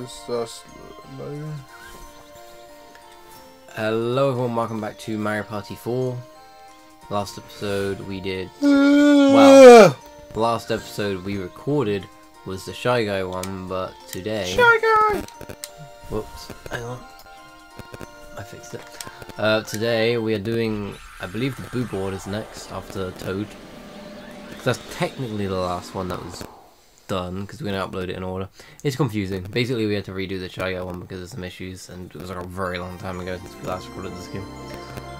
It's just. Hello everyone, welcome back to Mario Party 4. Last episode we did... Wow. Last episode we recorded was the Shy Guy one, but today... Shy guy. Whoops, hang on. I fixed it. Uh, today we are doing, I believe the Boo Board is next after Toad. 'Cause that's technically the last one that was done, because we're going to upload it in order. It's confusing. Basically we had to redo the Guy one because of some issues, and it was like a very long time ago since we last recorded this game.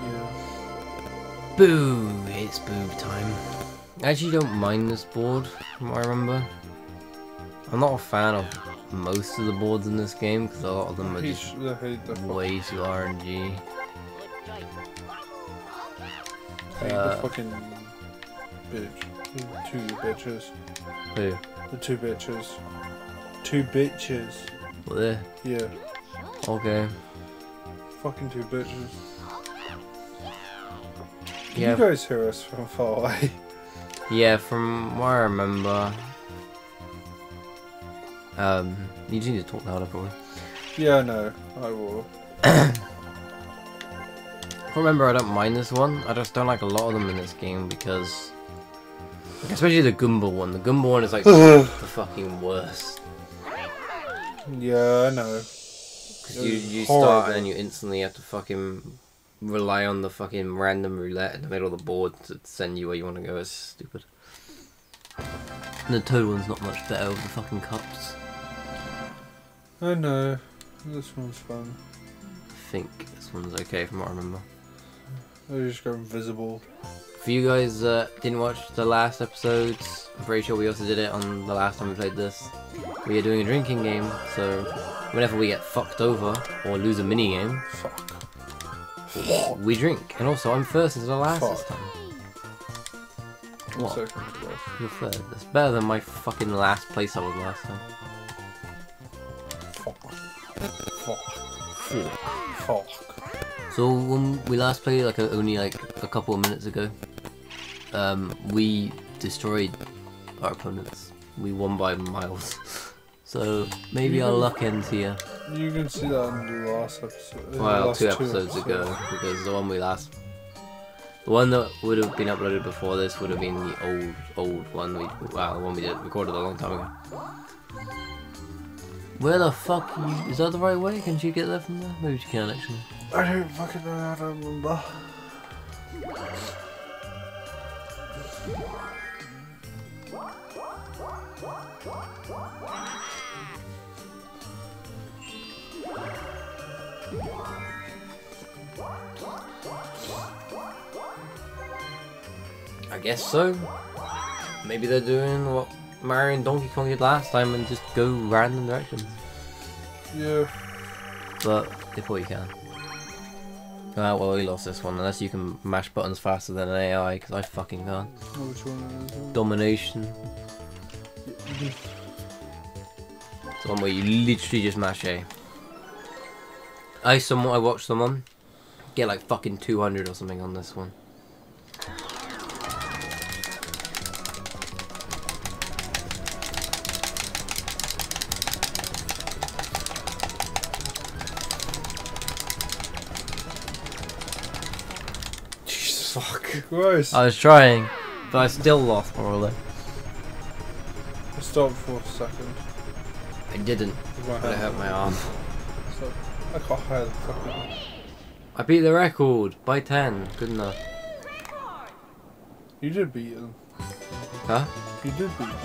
Yeah. Boo! It's boo time. I actually don't mind this board, from what I remember. I'm not a fan of most of the boards in this game, because a lot of them are just Peach, I hate the fuck- way too RNG. hate uh, the fucking bitch. Two bitches. Who? The two bitches. Two bitches. Well, there. Yeah. Okay. Fucking two bitches. Can Yeah. you guys hear us from far away? Yeah, from what I remember. Um, you just need to talk louder, probably. yeah, I know. I will. Remember, I don't mind this one. I just don't like a lot of them in this game because, especially the Gumball one. The Gumball one is like the fucking worst. Yeah, I know. Because It you was you start and then you instantly have to fucking rely on the fucking random roulette in the middle of the board to send you where you want to go. It's stupid. And the Toad one's not much better with the fucking cups. I know. This one's fun. I think this one's okay from what I remember. They just go invisible. For you guys that didn't watch the last episodes, I'm pretty sure we also did it on the last time we played this. We are doing a drinking game, so whenever we get fucked over or lose a mini game, Fuck. we drink. And also, I'm first instead of last this Fuck. time. I'm What? second to last. You're third. That's better than my fucking last place I was last time. Fuck. Fuck. Fuck. Fuck. So when we last played, like only like a couple of minutes ago, um, we destroyed our opponents. We won by miles. So maybe our luck ends here. You can see that in the last episode. Well, last two episodes ago, because the one we last, the one that would have been uploaded before this would have been the old, old one. We, wow, the one we did recorded a long time ago. Where the fuck you, is that the right way? Can she get there from there? Maybe she can actually. I don't fucking know. I don't remember. I guess so. Maybe they're doing what Mario and Donkey Kong did last time and just go random directions. Yeah. But they you can. Ah, well, we lost this one unless you can mash buttons faster than an AI, because I fucking can't. Oh, which one? Domination. It's the one where you literally just mash A. I someone I watched someone get like fucking 200 or something on this one. Gross. I was trying, but I still lost probably. I stopped for a second. I didn't, but it hurt my arm. So, I higher than fucking. I beat the record by 10. Good enough. You did beat them. Huh? You did beat them.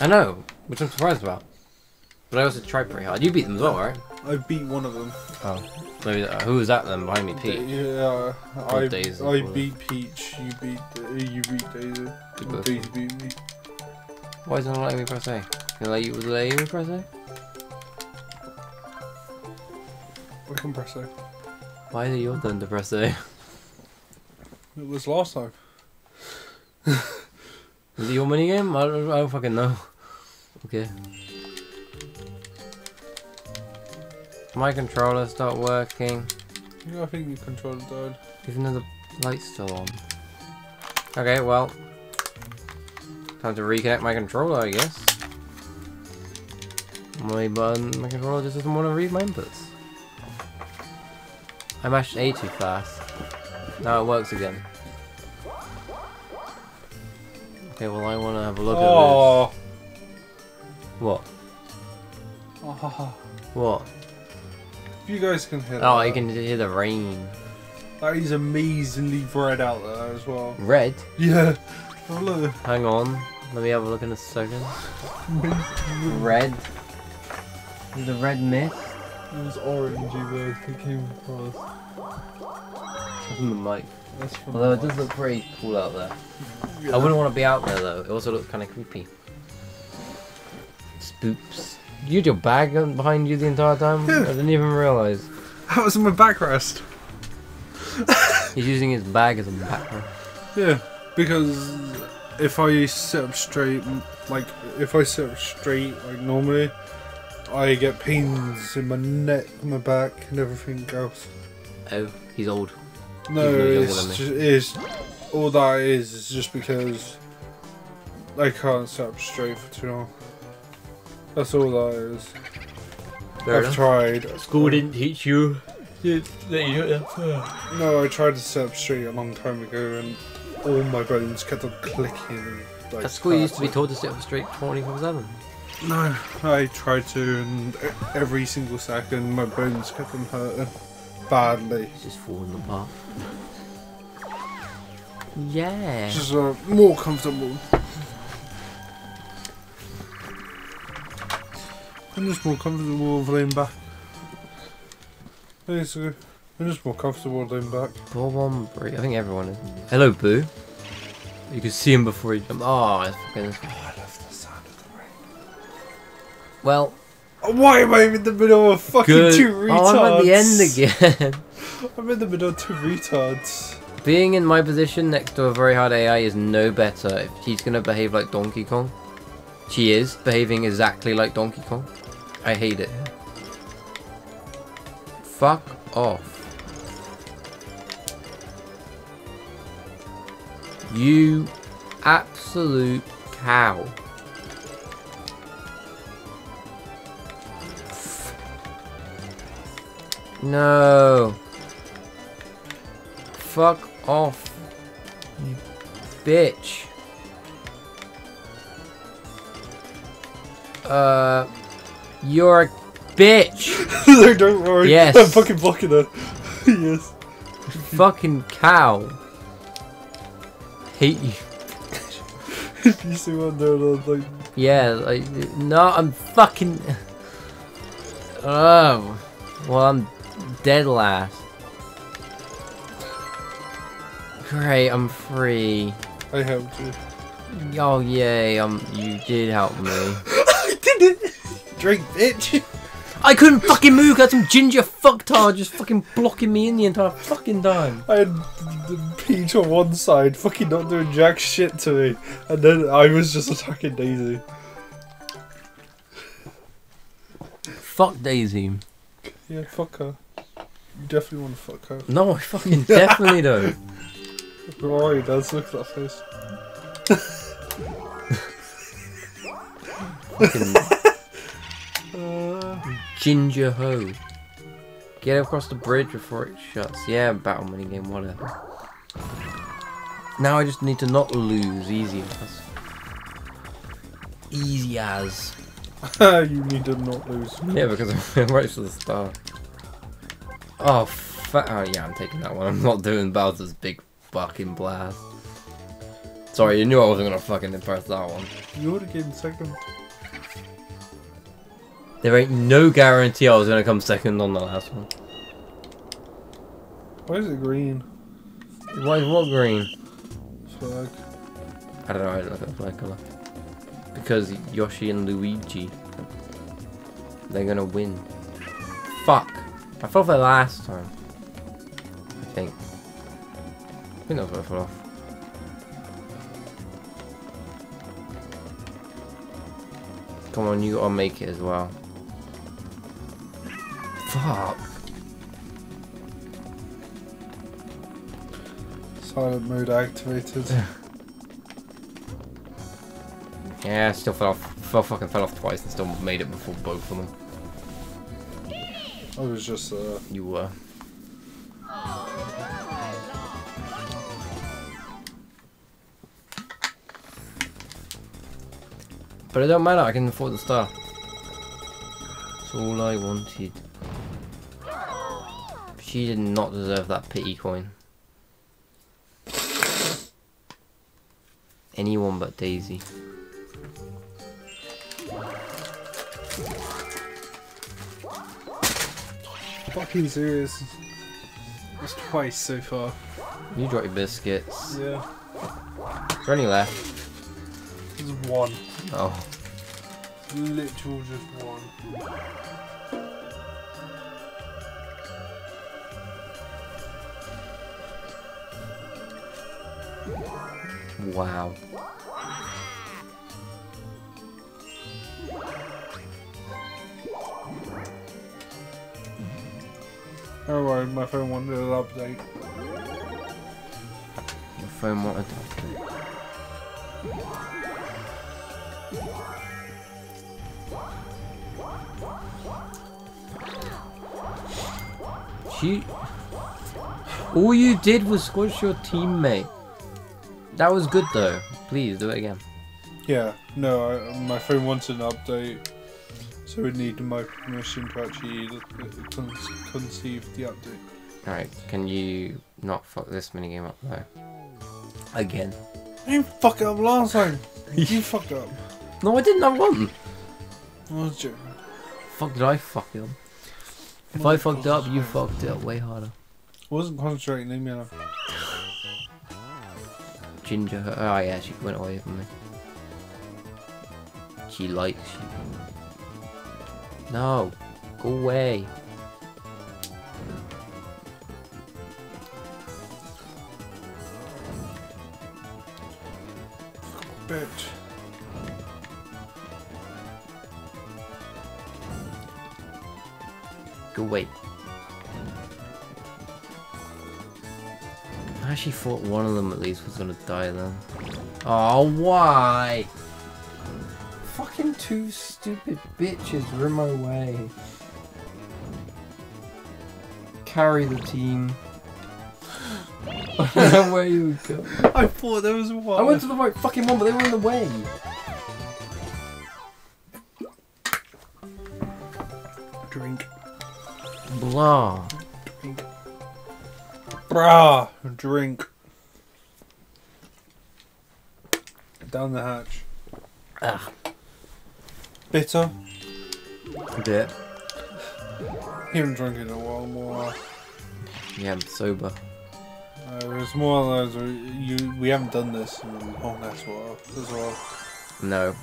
I know, which I'm surprised about. But I also tried pretty hard. You beat them as well, right? I beat one of them. Oh. Maybe, uh, who was that then behind me? Peach? Yeah, I, Daisy, I beat Peach. You beat uh, you beat Daisy. Daisy beat me. Why is it not letting me press A? Can I let you, letting me press A? We can press A. Why is it your turn to press A? It was last time. Is it your minigame? I don't, I don't fucking know. Okay. My controller start working, I think your controller died. even though the light's still on. Okay, well. Time to reconnect my controller, I guess. My button, my controller just doesn't want to read my inputs. I mashed A too fast. Now it works again. Okay, well I want to have a look at Oh. this. What? oh. What? Ah. If you guys can hear Oh, that. you can hear the rain. That is amazingly bright out there as well. Red? Yeah. Oh. Hang on. Let me have a look in a second. Red? The red mist? It was orangey there that came across. From the mic. That's from Although it does look pretty cool out there. Yeah. I wouldn't want to be out there though. It also looks kind of creepy. Spoops. You had your bag behind you the entire time? Yeah. I didn't even realise. That was in my backrest. He's using his bag as a backrest. Yeah, because if I sit up straight, like if I sit up straight like normally, I get pains in my neck, my back, and everything else. Oh, he's old. No, though it's just it's all that is is just because I can't sit up straight for too long. That's all that is. I've tried. School didn't teach you. No, I tried to sit up straight a long time ago, and all my bones kept on clicking. And, like, At school, you used to be hurting. told to sit up straight 24 7. No, I tried to, and e- every single second my bones kept on hurting badly. It's just falling apart. Yeah. Just uh, more comfortable. I'm just more comfortable with laying back. Basically, I'm just more comfortable laying back. Bob on break. I think everyone is. Hello, Boo. You can see him before he jumps. Oh, ah, it's fucking. Oh, I love the sound of the rain. Well, Why am I in the middle of fucking good. two retards? Oh, I'm at the end again. I'm in the middle of two retards. Being in my position next to a very hard AI is no better if she's gonna behave like Donkey Kong. She is behaving exactly like Donkey Kong. I hate it. Fuck off. You absolute cow. No. Fuck off. You bitch. Uh, you're a bitch. no, don't worry. Yes. I'm fucking blocking her. yes. Fucking cow. Hate you. you see what I'm? I'm like, Yeah, like, no, I'm fucking. Oh. Well, I'm dead last. Great, I'm free. I helped you. Oh, yay, um, you did help me. I! Drink, bitch! I couldn't fucking move, got some ginger fucktard just fucking blocking me in the entire fucking time. I had the Peach on one side, fucking not doing jack shit to me, and then I was just attacking Daisy. Fuck Daisy. Yeah, fuck her. You definitely want to fuck her. No, I fucking definitely don't. Why does look at that face. Fucking ginger hoe. Get across the bridge before it shuts. Yeah, battle mini game, whatever. Now I just need to not lose. Easy as. Easy as. you need to not lose. Yeah, because I'm right to the start. Oh, fa- oh yeah, I'm taking that one. I'm not doing Bowser's big fucking blast. Sorry, you knew I wasn't gonna fucking impress that one. You would have gained second. There ain't no guarantee I was gonna come second on the last one. Why is it green? Why is what green? Flag. I don't know, I don't look at the flag colour. Because Yoshi and Luigi, they're gonna win. Fuck. I fell for the last time. I think. I think that's where I fell off. Come on, you gotta make it as well. Fuck. Silent mode activated. Yeah, I still fell off fell fucking fell off twice and still made it before both of them. I was just uh, You were. But it don't matter, I can afford the star. That's all I wanted. She did not deserve that pity coin. Anyone but Daisy. fucking serious. That's twice so far. You got your biscuits. Yeah. Is there any left? There's one. Oh. Literal just one. Wow. Oh my phone wanted an update. Your phone wanted to update. She. All you did was squash your teammate. That was good though. Please do it again. Yeah, no, I, my phone wants an update, so it needed my permission to actually uh, con- conceive the update. Alright, can you not fuck this minigame up though? Again. I didn't fuck it up last time. you fucked up. No, I didn't. I won. I was joking. Fuck did I fuck it up? If I fucked up, you fucked it up way harder. I wasn't concentrating, leave me alone. Ginger. Oh yeah, she went away from me. She likes you. No, go away. Bitch. Go away. I actually thought one of them at least was gonna die then. Oh, why? Fucking two stupid bitches were in my way. Carry the team. Where you go? I thought there was one. I went to the right fucking one, but they were in the way. drink. Blah. Drink. Brah! Drink. Down the hatch. Ugh. Bitter. Bit. You haven't drunk in a while more. Yeah, I'm sober. Uh, it's more like those, you, we haven't done this in a long ass while as well. No,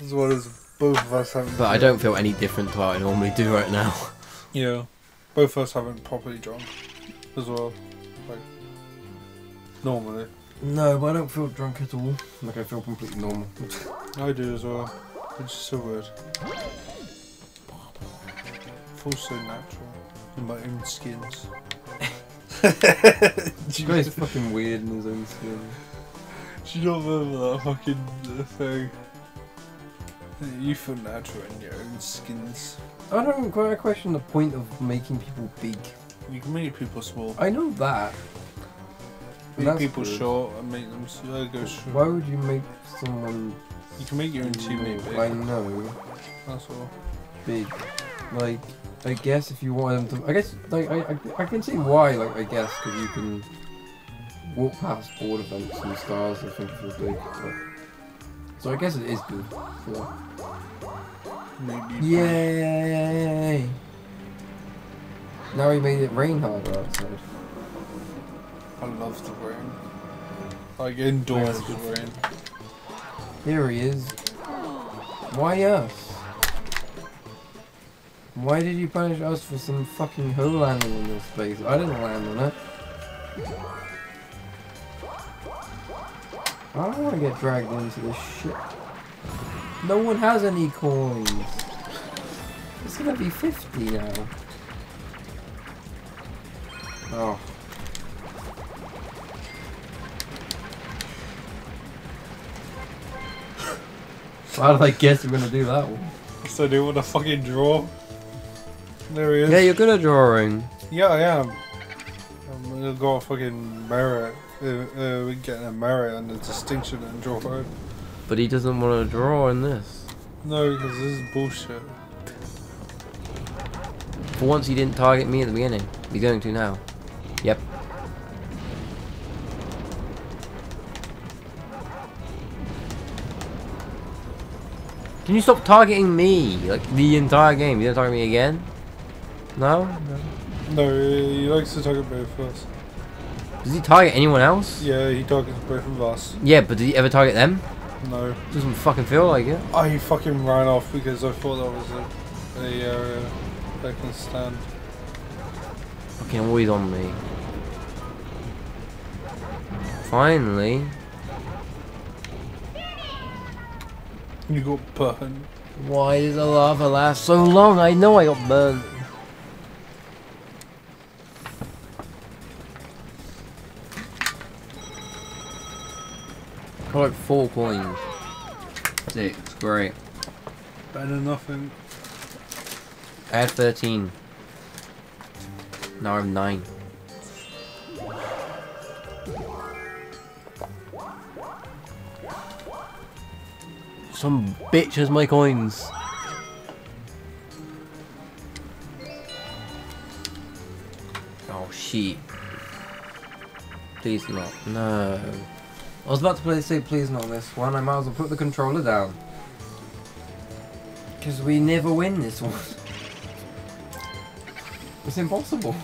As well as both of us haven't. but I don't feel any different to what I normally do right now. Yeah. Both of us haven't properly drunk as well. Like, normally. No, but I don't feel drunk at all. Like I feel completely normal. I do as well. Which is so weird. Feels so natural in my own skins. This guy's fucking weird in his own skin. Do you not remember that fucking uh, thing? You feel natural in your own skins. I don't quite question the point of making people big. You can make people small. I know that. Make people good. short and make them uh, go short. Why would you make someone You can make your own teammate big. I know That's all. big? Like, I guess if you want them to, I guess like I I, I can see why. Like I guess because you can walk past board events and stars and think you're big. But, so I guess it is good. Yeah. Maybe. Yay! Now we made it rain harder outside. I love the rain. Like indoors Yeah. rain. Here he is. Why us? Why did you punish us for some fucking hoe landing in this space? I didn't land on it. I don't want to get dragged into this shit. No one has any coins. It's gonna be 50 now. Oh. How did I guess you're gonna do that one? So do you want to fucking draw? There he is. Yeah, you're good at drawing. Yeah, I am. I'm gonna go fucking merit. Uh, uh, we getting a merit and a distinction and draw out. But he doesn't want to draw in this. No, because this is bullshit. For once, he didn't target me at the beginning. He's going to now. Yep. Can you stop targeting me? Like, the entire game. You don't target me again? No? no? No, he likes to target both of us. Does he target anyone else? Yeah, he targets both of us. Yeah, but did he ever target them? No. Doesn't fucking feel like it. I fucking ran off because I thought that was a, a area that can stand. Fucking always on me. Finally. You got burned. Why did the lava last so long? I know I got burned. Got like four coins. Six, great. Better than nothing. I had 13. Now I'm 9. Some bitch has my coins. Oh shit. Please not. No. I was about to play say please not this one. I might as well put the controller down. Because we never win this one. It's impossible.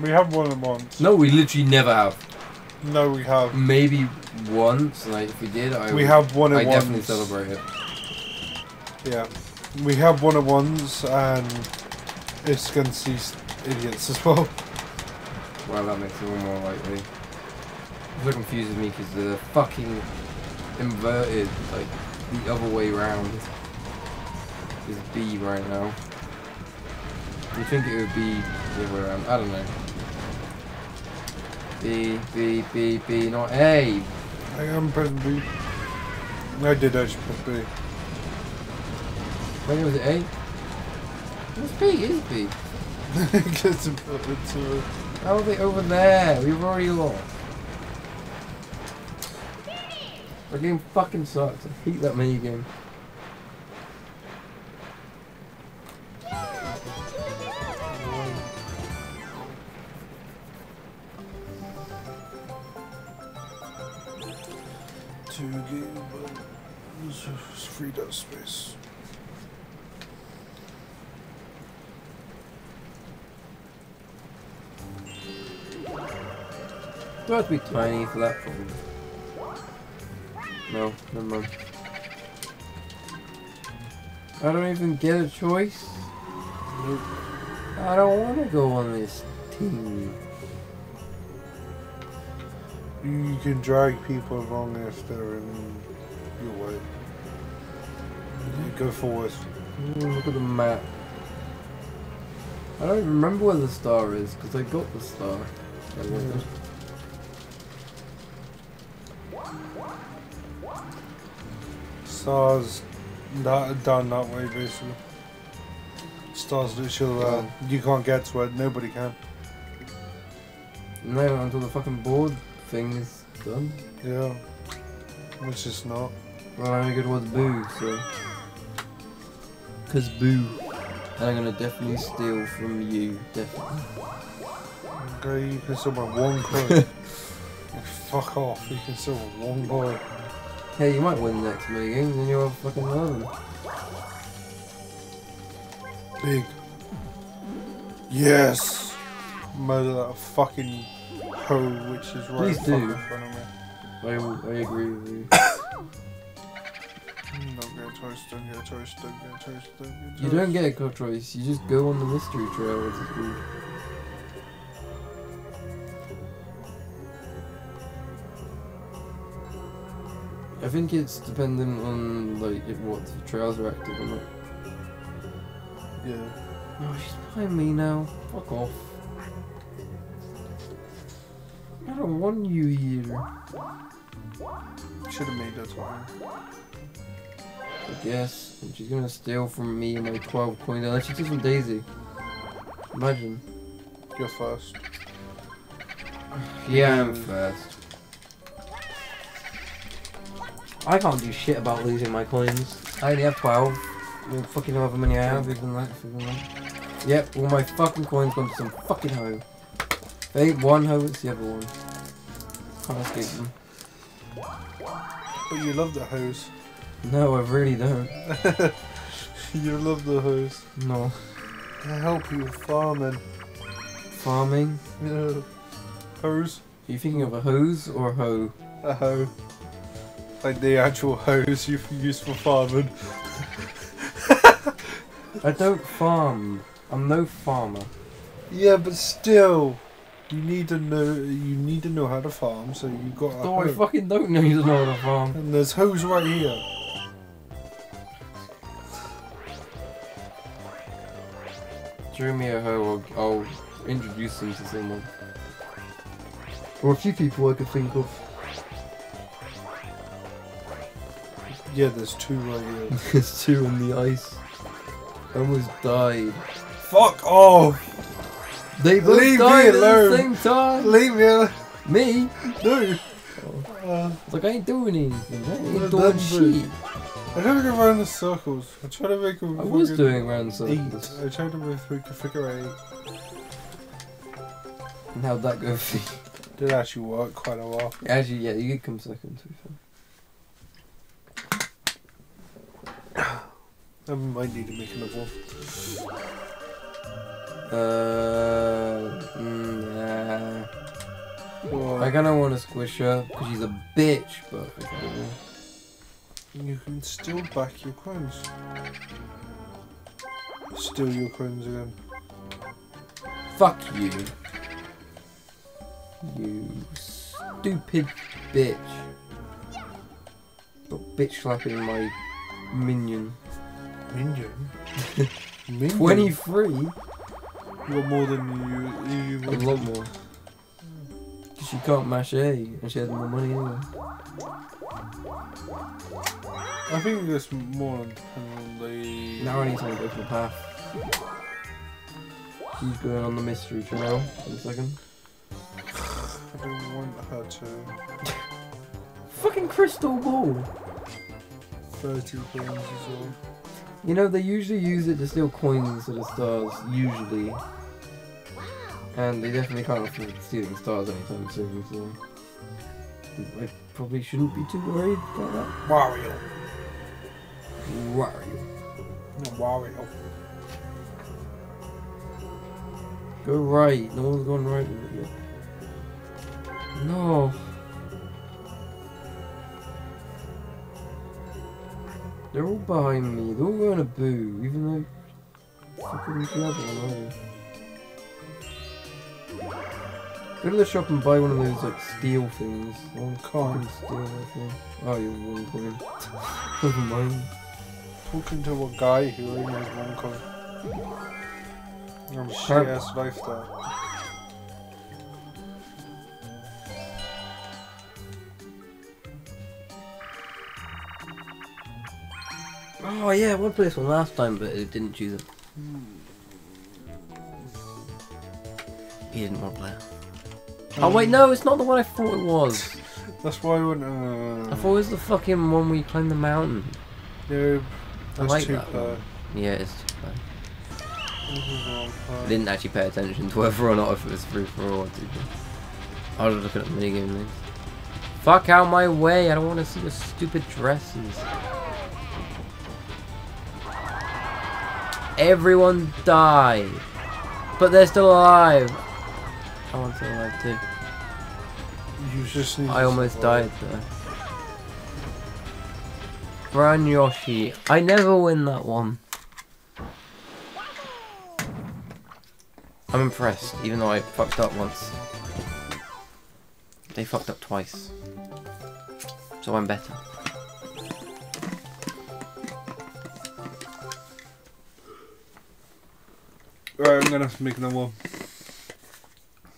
We have won it once. No, we literally never have. No, we have. Maybe once, like if we did, I We would- have it I once. definitely celebrate it. Yeah. We have one it ones and it's against these idiots as well. Well, that makes it all more likely. It confuses me because they're fucking inverted, like the other way round. Is B right now. You think it would be the other way around? I don't know. B, B, B, B, not A. I am pressing B. I did actually press B. When was it A? It's B, it's B. Gets important to How are they over there? We've already lost. Our game fucking sucks. I hate that mini game. Two game, but it's freed up space. Have to be tiny for that problem? No, never mind. I don't even get a choice. Nope. I don't want to go on this team. You can drag people along if they're in your way. You go forward. Look at the map. I don't even remember where the star is because I got the star. Stars that down that way basically. Stars that uh, you can't get to it, nobody can. No, until the fucking board thing is done. Yeah. Which is not. Well, I only go towards Boo, so. Cause Boo. And I'm gonna definitely steal from you, definitely. Okay, you can still buy one coin. Fuck off, you can still buy one coin. Hey, you might win the next mini games and you're fucking 11. Big. Yes! Murder that fucking hoe which is right Please do. in front of me. I, I agree with you. Hmm, don't get a choice, don't get a choice, don't get a choice, don't get a choice. You don't get a choice, you just go on the mystery trail, is good. I think it's dependent on like if what the trails are active or not. Yeah. Oh, she's behind me now. Fuck off. Don't want you here. Should have made that one. I guess. And she's gonna steal from me and my 12 coins. Unless she took from Daisy. Imagine. You're first. Yeah, I'm first. I can't do shit about losing my coins. I only have 12. Well, fucking however many I have, even that, even that. Yep, all my fucking coins gone to some fucking hoe. They one hoe, it's the other one. Can't escape them. But you love the hose. No, I really don't. you love the hose. No. To help you with farming. Farming? Yeah. Hose? Are you thinking of a hose or a hoe? A hoe. Like the actual hose you use for farming. I don't farm. I'm no farmer. Yeah, but still, you need to know. You need to know how to farm. So you got a No, I fucking don't know you know how to farm. and there's hose right here. Show me a hoe, I'll, I'll introduce them to someone. Or a few people I could think of. Yeah, there's two right here. There's two on the ice. I almost died. Fuck off! They both Leave me died at the same time! Leave me alone. Me? No. Uh, like I ain't doing anything. I ain't doing shit. I tried to go around the circles. I tried to make a I was doing round eight. circles. I tried to make a figure eight. And how'd that go for you? Did actually work quite a while. Actually, yeah, you did come second, to be fair. I might need to make another one. Uh, nah. Well, I kinda wanna squish her, because she's a bitch, but I you can still back your coins. Steal your coins again. Fuck you. You stupid bitch. Stop bitch slapping my minion. Minion. Minion. 23? You got more than you. you A lot more. 'Cause she can't mash A, and she has more money anyway. I think it's more on the. Now I need to go for the path. She's going on the mystery trail in a second. I don't want her to. Fucking crystal ball! 30 coins as well. You know, they usually use it to steal coins instead of stars, usually. And they definitely can't afford stealing stars anytime soon, so... I probably shouldn't be too worried about that. Wario. Wario. No, Wario. Go right. No one's gone right with it yet. No. They're all behind me. They're all going to boo, even though fucking the Go to the shop and buy one of those like steel things. I want Can't. fucking steal that thing. Oh, you're one coin. Never mind. Talking to a guy who only has one coin. I'm shit ass lifestyle. Oh yeah, I one place one last time, but it didn't choose it. Hmm. He didn't want to play. Oh wait, no, it's not the one I thought it was. That's why I went. Uh, I thought it was the fucking one where you climb the mountain. no, I like that one. Yeah, it's too bad. This is wrong I didn't actually pay attention to whether or not if it was free for all or two. I was looking at the minigame things. Fuck out my way! I don't want to see the stupid dresses. Everyone died, but they're still alive. I want to alive too. You just need I almost died there. Brian Yoshi, I never win that one. I'm impressed, even though I fucked up once. They fucked up twice. So I'm better. Right, I'm gonna have to make another one.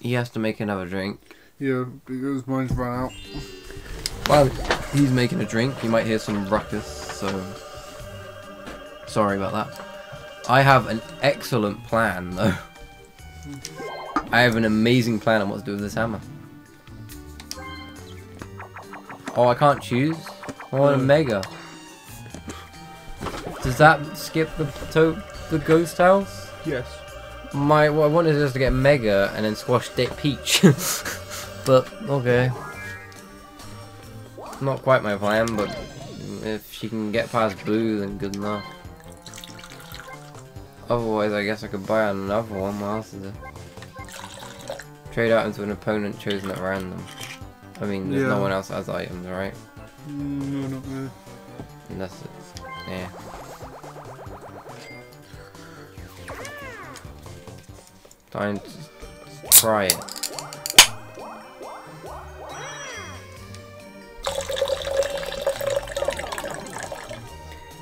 He has to make another drink. Yeah, because mine's run out. While he's making a drink, you might hear some ruckus, so Sorry about that. I have an excellent plan, though. I have an amazing plan on what to do with this hammer. Oh, I can't choose? Oh, I want a mega. Does that skip the to the ghost house? Yes. My what I wanted is to get mega and then squash Dick Peach. but okay. Not quite my plan, but if she can get past Boo, then good enough. Otherwise, I guess I could buy another one. What else is there? Trade items with an opponent chosen at random. I mean, there's no one else has items, right? Mm, No, not really. Unless it's yeah. Time to try it.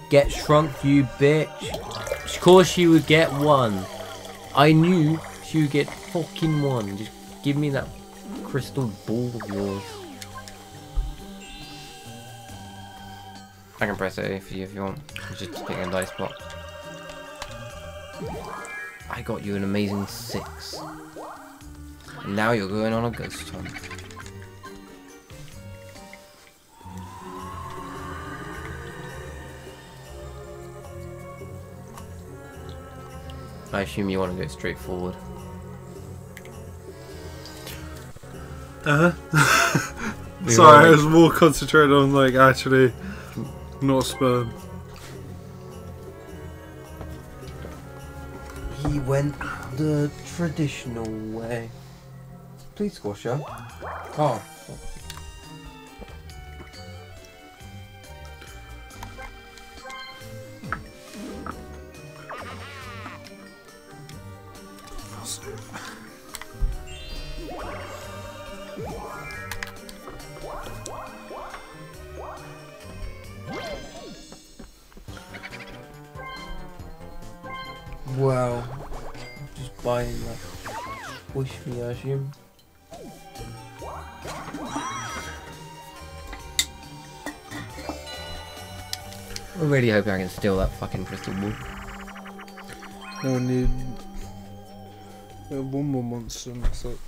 Get shrunk, you bitch. Of course she would get one. I knew she would get fucking one. Just give me that crystal ball of yours. I can press A for you if you want. Just picking a dice block. I got you an amazing six. And now you're going on a ghost hunt. I assume you want to go straight forward. Uh huh. Sorry, I was more concentrated on like actually not sperm. Went the traditional way. Please, Squasher. Oh. Me, I assume. I really hope I can steal that fucking crystal ball. No, I need uh, one more monster. and that's it.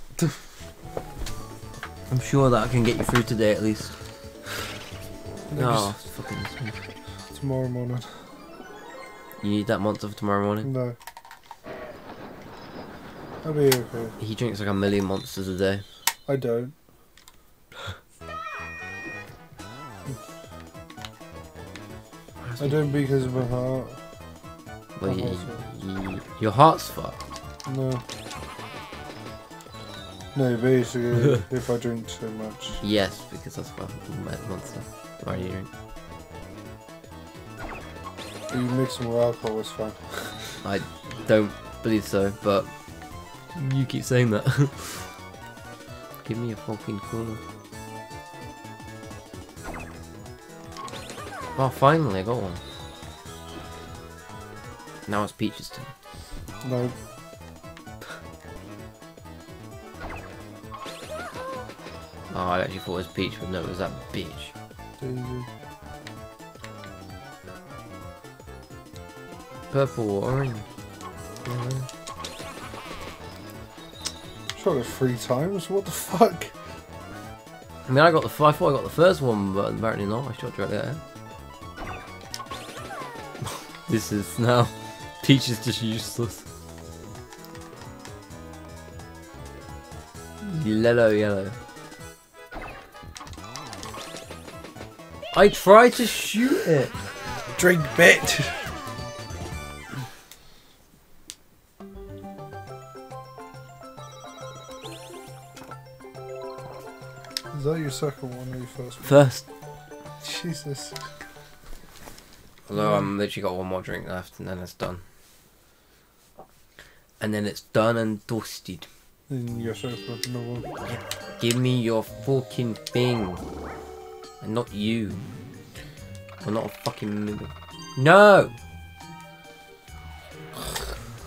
I'm sure that I can get you through today at least. No, Oh, fucking tomorrow morning. You need that monster for tomorrow morning? No. I'll be okay. He drinks like a million monsters a day. I don't. I don't because of my heart. Well, I'm you, you, your heart's fucked. No. No, basically, if I drink too much. Yes, because that's what a monster. Why do you drink? You mix them with alcohol, it's fine. I don't believe so, but you keep saying that. Give me a fucking cool. Oh, finally, I got one. Now it's Peach's turn. No. Oh, I actually thought it was Peach, but no, it was that bitch. Daisy. Purple or orange? Yellow. Shot it three times? What the fuck? I mean, I got the. I thought I got the first one, but apparently not. I shot directly at him. this is now. Peach is just useless. Yellow, yellow. I tried to shoot it. Drink bit! your second one or your first one? First. Jesus. Although I'm literally got one more drink left, and then it's done. And then it's done and dusted. Then you go for another one. Give me your fucking thing. And not you. Well, not a fucking nigga. No!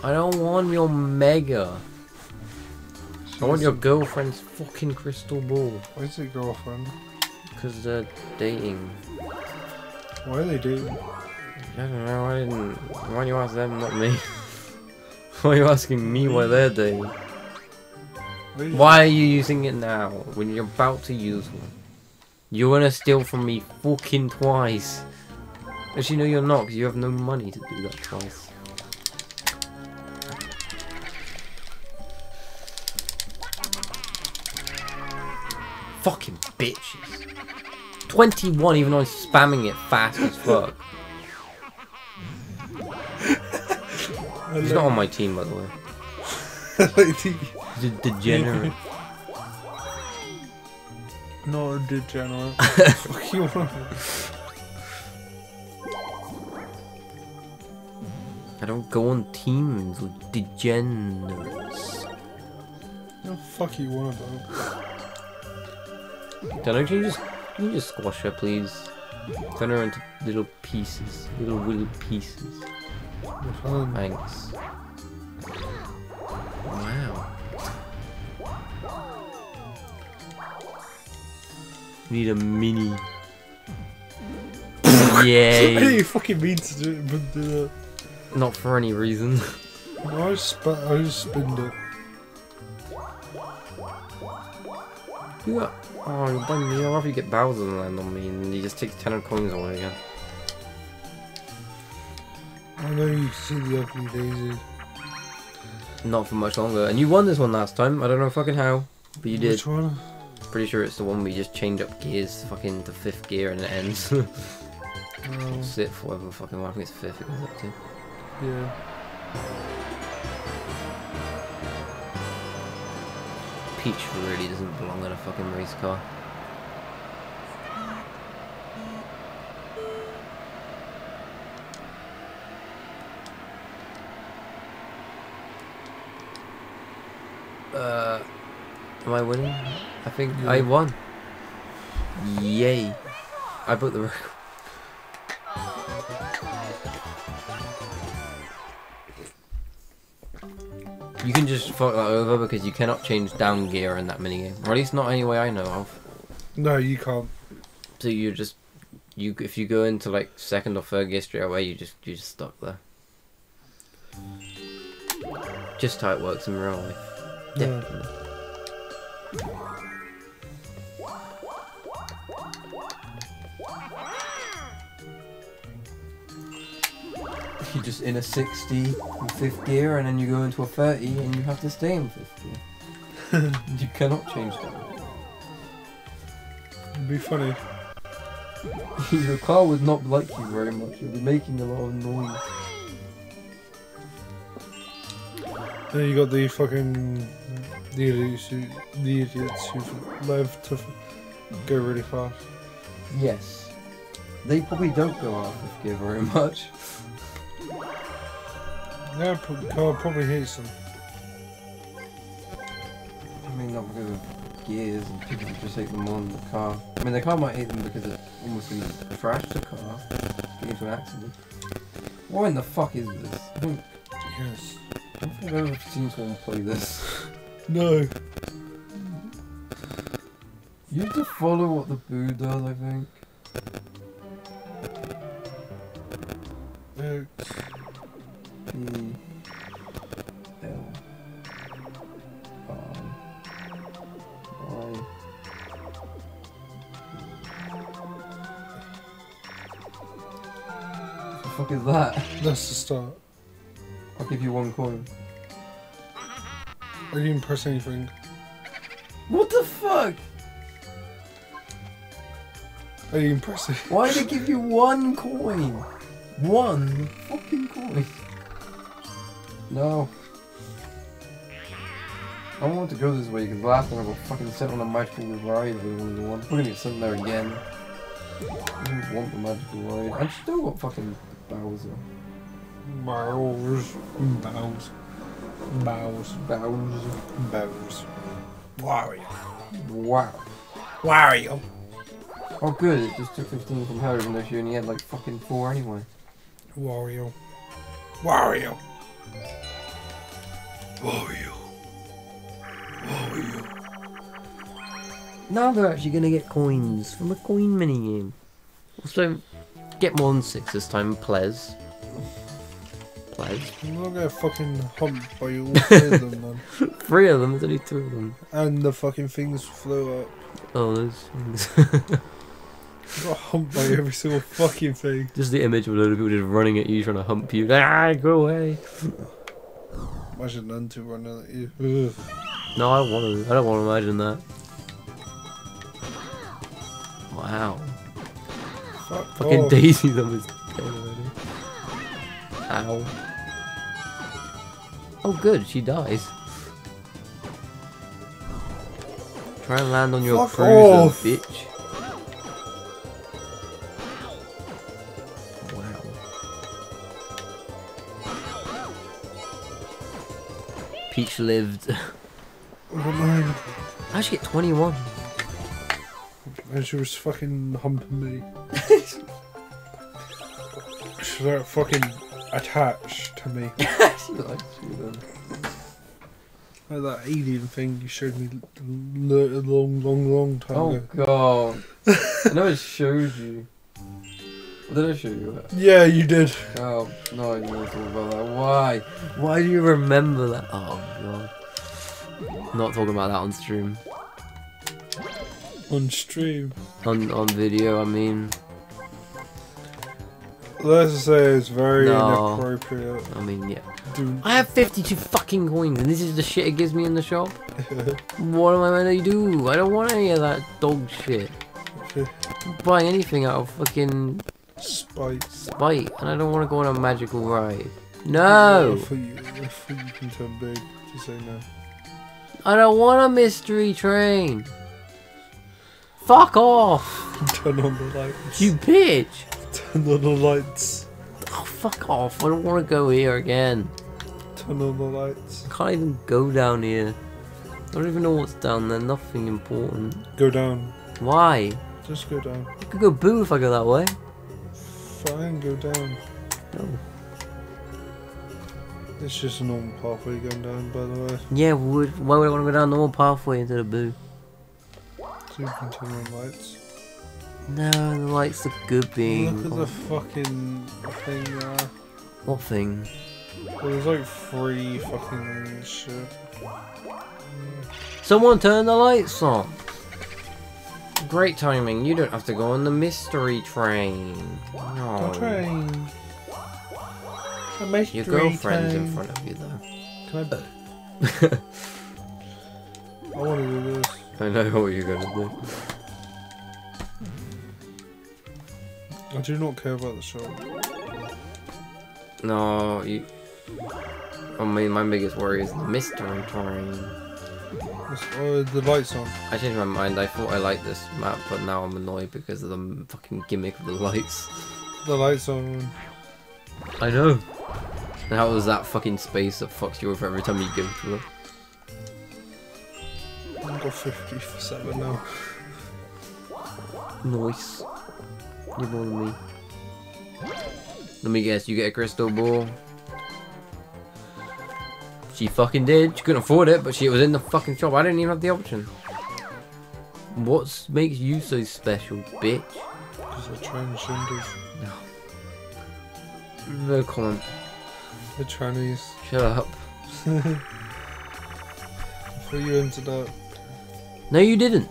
I don't want your mega. I want your girlfriend's fucking crystal ball. Where's your girlfriend? Because they're dating. Why are they dating? I don't know, I didn't... Why you ask them, not me? Why are you asking me why they're doing? Why are you using it now, when you're about to use one? You're gonna steal from me fucking twice. Actually, no, you're not, because you have no money to do that twice. Fucking bitches. 21 even though I'm spamming it fast as fuck. He's not on my team, by the way. He's a degenerate. Not a degenerate. Fuck you. I don't go on teams with degenerates. The fuck you want about? Don't you just can you just squash her, please? Turn her into little pieces, little little pieces. Thanks. Wow. Need a mini. What do Yay! you fucking mean to do, but do that? Not for any reason. I just, I just spinned it. You got. Oh, you're bumming me off. You get Bowser and land on me, and he just takes 10 coins away again. I know you see the ugly daisy. Not for much longer. And you won this one last time. I don't know fucking how, but you did. Which one? Pretty sure it's the one where you just change up gears, fucking to fifth gear, and it ends. Oh, Sit for whatever fucking one. I think it's fifth it goes up to. yeah. Peach really doesn't belong in a fucking race car. Uh, am I winning? I think I won. Yay! I broke the record. You can just fuck that over because you cannot change down gear in that minigame. Or at least not any way I know of. No, you can't. So you just you if you go into like second or third gear straight away, you just you just stuck there. Just how it works in real life. Yeah. You're just in a 60 in fifth gear, and then you go into a 30, and you have to stay in fifth gear. you cannot change that. It'd be funny. Your car would not like you very much. You'd be making a lot of noise. Then you got the fucking the idiots who the idiots left to go really fast. Yes. They probably don't go out fifth gear very much. Yeah, probably hates them. I mean, not because of gears and people just hate them on the car. I mean, the car might hate them because it almost gonna crash the car, get into an accident. What in the fuck is this? I don't, Yes. I don't think I've ever seen someone play this. No. You have to follow what the boo does, I think. X. that? That's the start. I'll give you one coin. I didn't press anything. What the fuck? I didn't press it. Why did it give you one coin? One fucking coin. No. I want to go this way because last time I got fucking set on a magical ride with one of the ones. We're gonna get sent there again. I didn't want the magical ride. I still got fucking Bowser. Bows. Bows. Bows. Bowser. Bows. Wario. Wow. Wario. Oh good, it just took 15 from her even though she only had like fucking 4 anyway. Wario. Wario. Wario. Wario. Now they're actually gonna get coins from a coin minigame. Also, get more than six this time, Ples. Ples. I'm not gonna fucking hump by all three of them, man. Three of them, there's only two of them. And the fucking things flew up. Oh, those things. I got humped by every single fucking thing. just the image of a load of people just running at you, trying to hump you. Ah, go away. Imagine none two running at you. Ugh. No, I don't want to. I don't want to imagine that. Wow. Fuck Fucking off. Daisy them is dead already. Ow. Oh good, she dies. Try and land on your Fuck cruiser, off. bitch. Wow. Peach lived. I got nine. I should get 21. And she was fucking humping me. She's like uh, fucking attached to me. she likes you then. Like that alien thing you showed me a long, long, long time Oh ago. Oh god. I it showed you. Did I show you? That? Yeah, you did. Oh no, I didn't want to talk about that. Why? Why do you remember that? Oh god. Not talking about that on stream. On stream. On on video, I mean. Let's say it's very No. inappropriate. I mean, yeah. Do I have 52 fucking coins, and this is the shit it gives me in the shop? What am I meant to do? I don't want any of that dog shit. Buy anything out of fucking spite. spite, and I don't want to go on a magical ride. I No! thought you, I thought you can turn big to say no. I don't want a mystery train! Fuck off! Turn on the lights. You bitch! Turn on the lights. Oh, fuck off. I don't want to go here again. Turn on the lights. I can't even go down here. I don't even know what's down there. Nothing important. Go down. Why? Just go down. I could go boo if I go that way. Fine, go down. No. It's just a normal pathway going down, by the way. Yeah, would why would I want to go down the normal pathway into the boo? You on lights. No, the lights are good being. Look at the fucking thing there. What thing? There's like three fucking shit. Someone turn the lights on. Great timing. You don't have to go on the mystery train. No. The train. Mystery Your girlfriend's in front of you though. Can I? I want to do this. I know what you're gonna do. I do not care about the shop. No, you. I mean, my biggest worry is the mystery train. It's, oh, the lights on. I changed my mind. I thought I liked this map, but now I'm annoyed because of the fucking gimmick of the lights. The lights on. I know. And how was that fucking space that fucks you over every time you give to them? I've got 57 now. Nice. You're more than me. Let me guess, you get a crystal ball. She fucking did. She couldn't afford it, but she was in the fucking shop. I didn't even have the option. What makes you so special, bitch? Because they're transgenders. No No comment. The trannies. Shut up. Throw you into that. No, you didn't.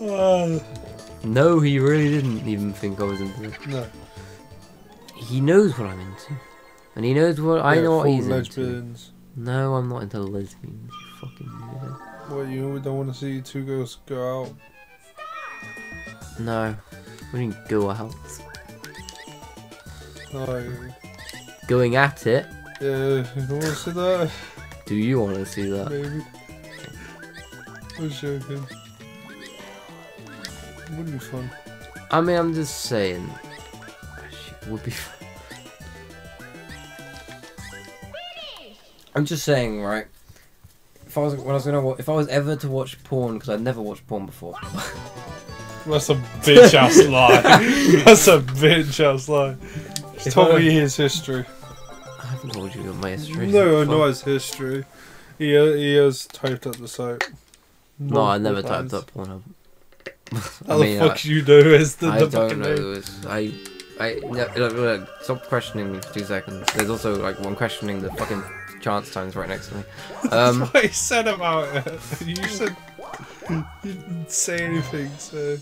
Ah, No, he really didn't even think I was into this. no. He knows what I'm into. And he knows what I know what he's into. No, I'm not into lesbians, you fucking weirdo. What, you don't want to see two girls go out? No. We didn't go out. No. Going at it. Yeah, you don't want to see that? Do you want to see that? Maybe. I was joking. It wouldn't be fun. I mean, I'm just saying. Shit, would be. fun. I'm just saying, right? If I was when I was gonna wa- if I was ever to watch porn because I'd never watched porn before. That's a bitch ass lie. That's a bitch ass lie. Told me his history. I told you my history. No, I know his history. He, he has typed up the site. No, I never Multiple typed times. up Pornhub. How mean, the fuck do you know is the, I the don't know. name? It's, I, I, no, look, look, stop questioning me for two seconds. There's also like one questioning the fucking chance times right next to me. Um, That's what he said about it. You said you didn't say anything, so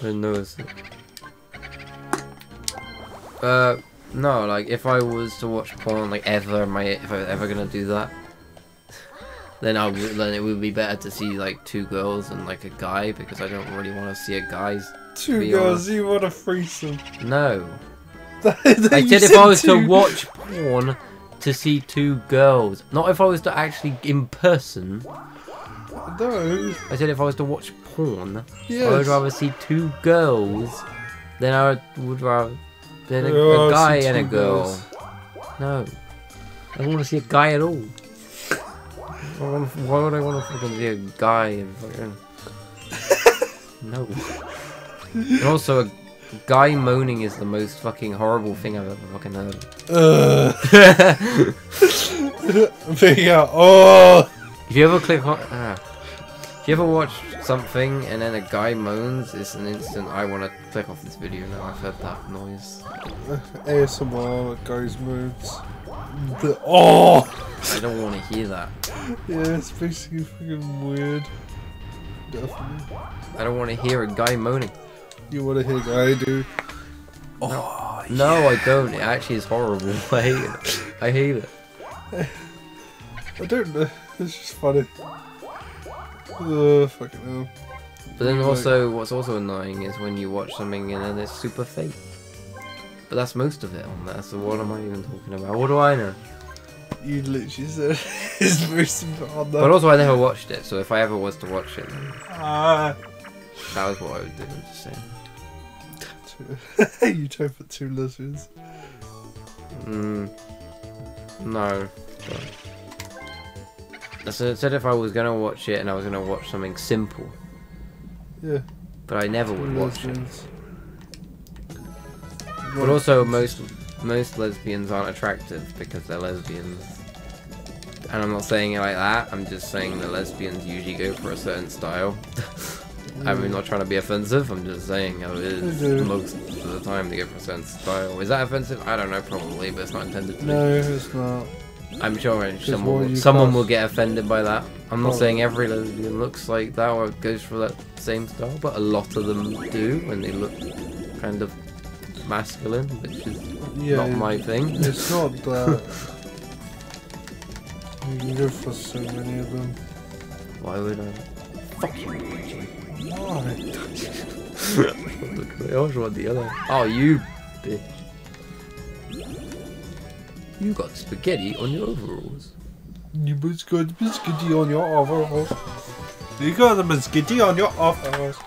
I didn't notice it. Uh, no, like if I was to watch porn, like ever, my if I was ever gonna do that? Then I would, then it would be better to see like two girls and like a guy because I don't really want to see a guy's. two girls. honest. You want a threesome? No, I said if I was to watch porn to see two girls, not if I was to actually in person. No. I said if I was to watch porn, I would rather see two girls than I would- would rather than a, Oh, a guy and a girl. girls. No, I don't want to see a guy at all. Why would I want to fucking see a guy and fucking? no. And also, a guy moaning is the most fucking horrible thing I've ever fucking heard. Uh, big out. Oh. If you ever click on, ah, you ever watch something and then a guy moans, it's an instant I want to click off this video now. I've heard that noise. ASMR guys moods. The, oh. I don't want to hear that. Yeah, it's basically fucking weird. Definitely. I don't want to hear a guy moaning. You want to hear a guy do? Oh. No, I don't. It actually is horrible. I hate it. I hate it. I don't know. It's just funny. Oh, fucking hell. But then also, what's also annoying is when you watch something and then it's super fake. But that's most of it on there, so what am I even talking about? What do I know? You literally said it's very simple on But also, I never watched it, so if I ever was to watch it, then Ah. that was what I would do. I'm just saying. you try for two lizards. Mm, no. So I said if I was gonna watch it and I was gonna watch something simple, Yeah. but I never would watch it. But also, most most lesbians aren't attractive because they're lesbians. And I'm not saying it like that. I'm just saying that lesbians usually go for a certain style. I'm not trying to be offensive. I'm just saying how it is. Most of the time, they go for a certain style. Is that offensive? I don't know. Probably, but it's not intended to be. No, it's not. I'm sure someone, will, someone class- will get offended by that. I'm not Oh. saying every lesbian looks like that or goes for that same style, but a lot of them do when they look kind of masculine, which is Yeah. not my thing. It's not that. you can go for so many of them. Why would I? Fuck you, Luigi. Oh, Why? Look, I always want the other. Oh, you bitch. You got spaghetti on your overalls. You must got spaghetti on your overalls. You got the biscuity on your overalls.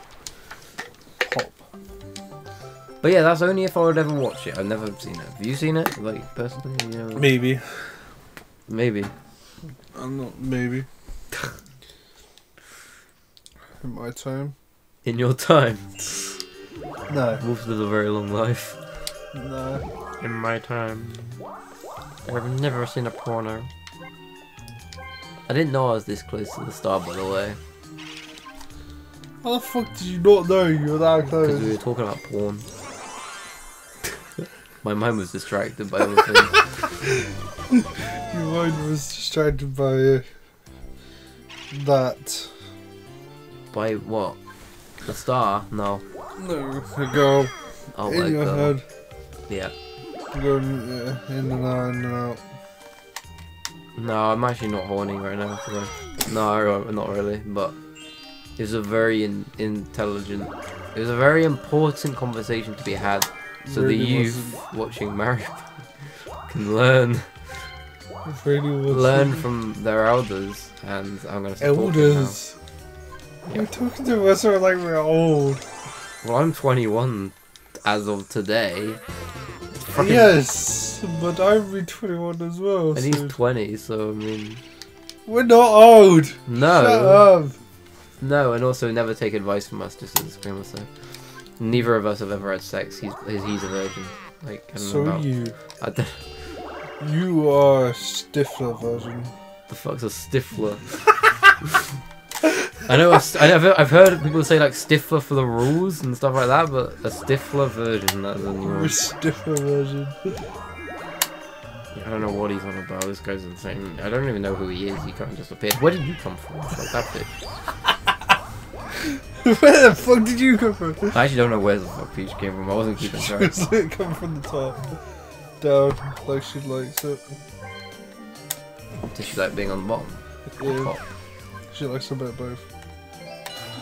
Pop. But yeah, that's only if I would ever watch it. I've never seen it. Have you seen it? Like, personally? You know, Maybe. Maybe. I'm not. Maybe. In my time. In your time. No. Wolf lived a very long life. No. In my time. I've never seen a porno. I didn't know I was this close to the star, by the way. How the fuck did you not know you were that close? Because we were talking about porn. My mind was distracted by other things. Your mind was distracted by that. By what? The star? No. No, a girl Oh, in my your god. head. Yeah. Going uh, in and out, and out. No, I'm actually not horny right now. So. No, not really. But it was a very in- intelligent. It was a very important conversation to be had, so the Really youth watching Mario can learn really learn from their elders, and I'm gonna support them now. elders. You're talking to us like we're old. Well, I'm 21 as of today. Fucking- Yes, but I'm be 21 as well. And he's 20, so I mean, we're not old. No! Shut no, up. no, and also never take advice from us. Just as a disclaimer, so neither of us have ever had sex. He's he's a virgin. Like I don't So know about. you, I don't, you are a stifler version. the fuck's a stifler? I know. I've I've heard people say like stiffer for the rules and stuff like that, but a stifler version. That's a new stiffer version. I don't know what he's on about. This guy's insane. I don't even know who he is. He kind of just appeared. Where did you come from? Like that bitch. Where the fuck did you come from? I actually don't know where the fuck Peach came from. I wasn't keeping track. It come from the top? Down, like she likes it. Does she like being on the bottom? Yeah, Top. she likes a bit of both.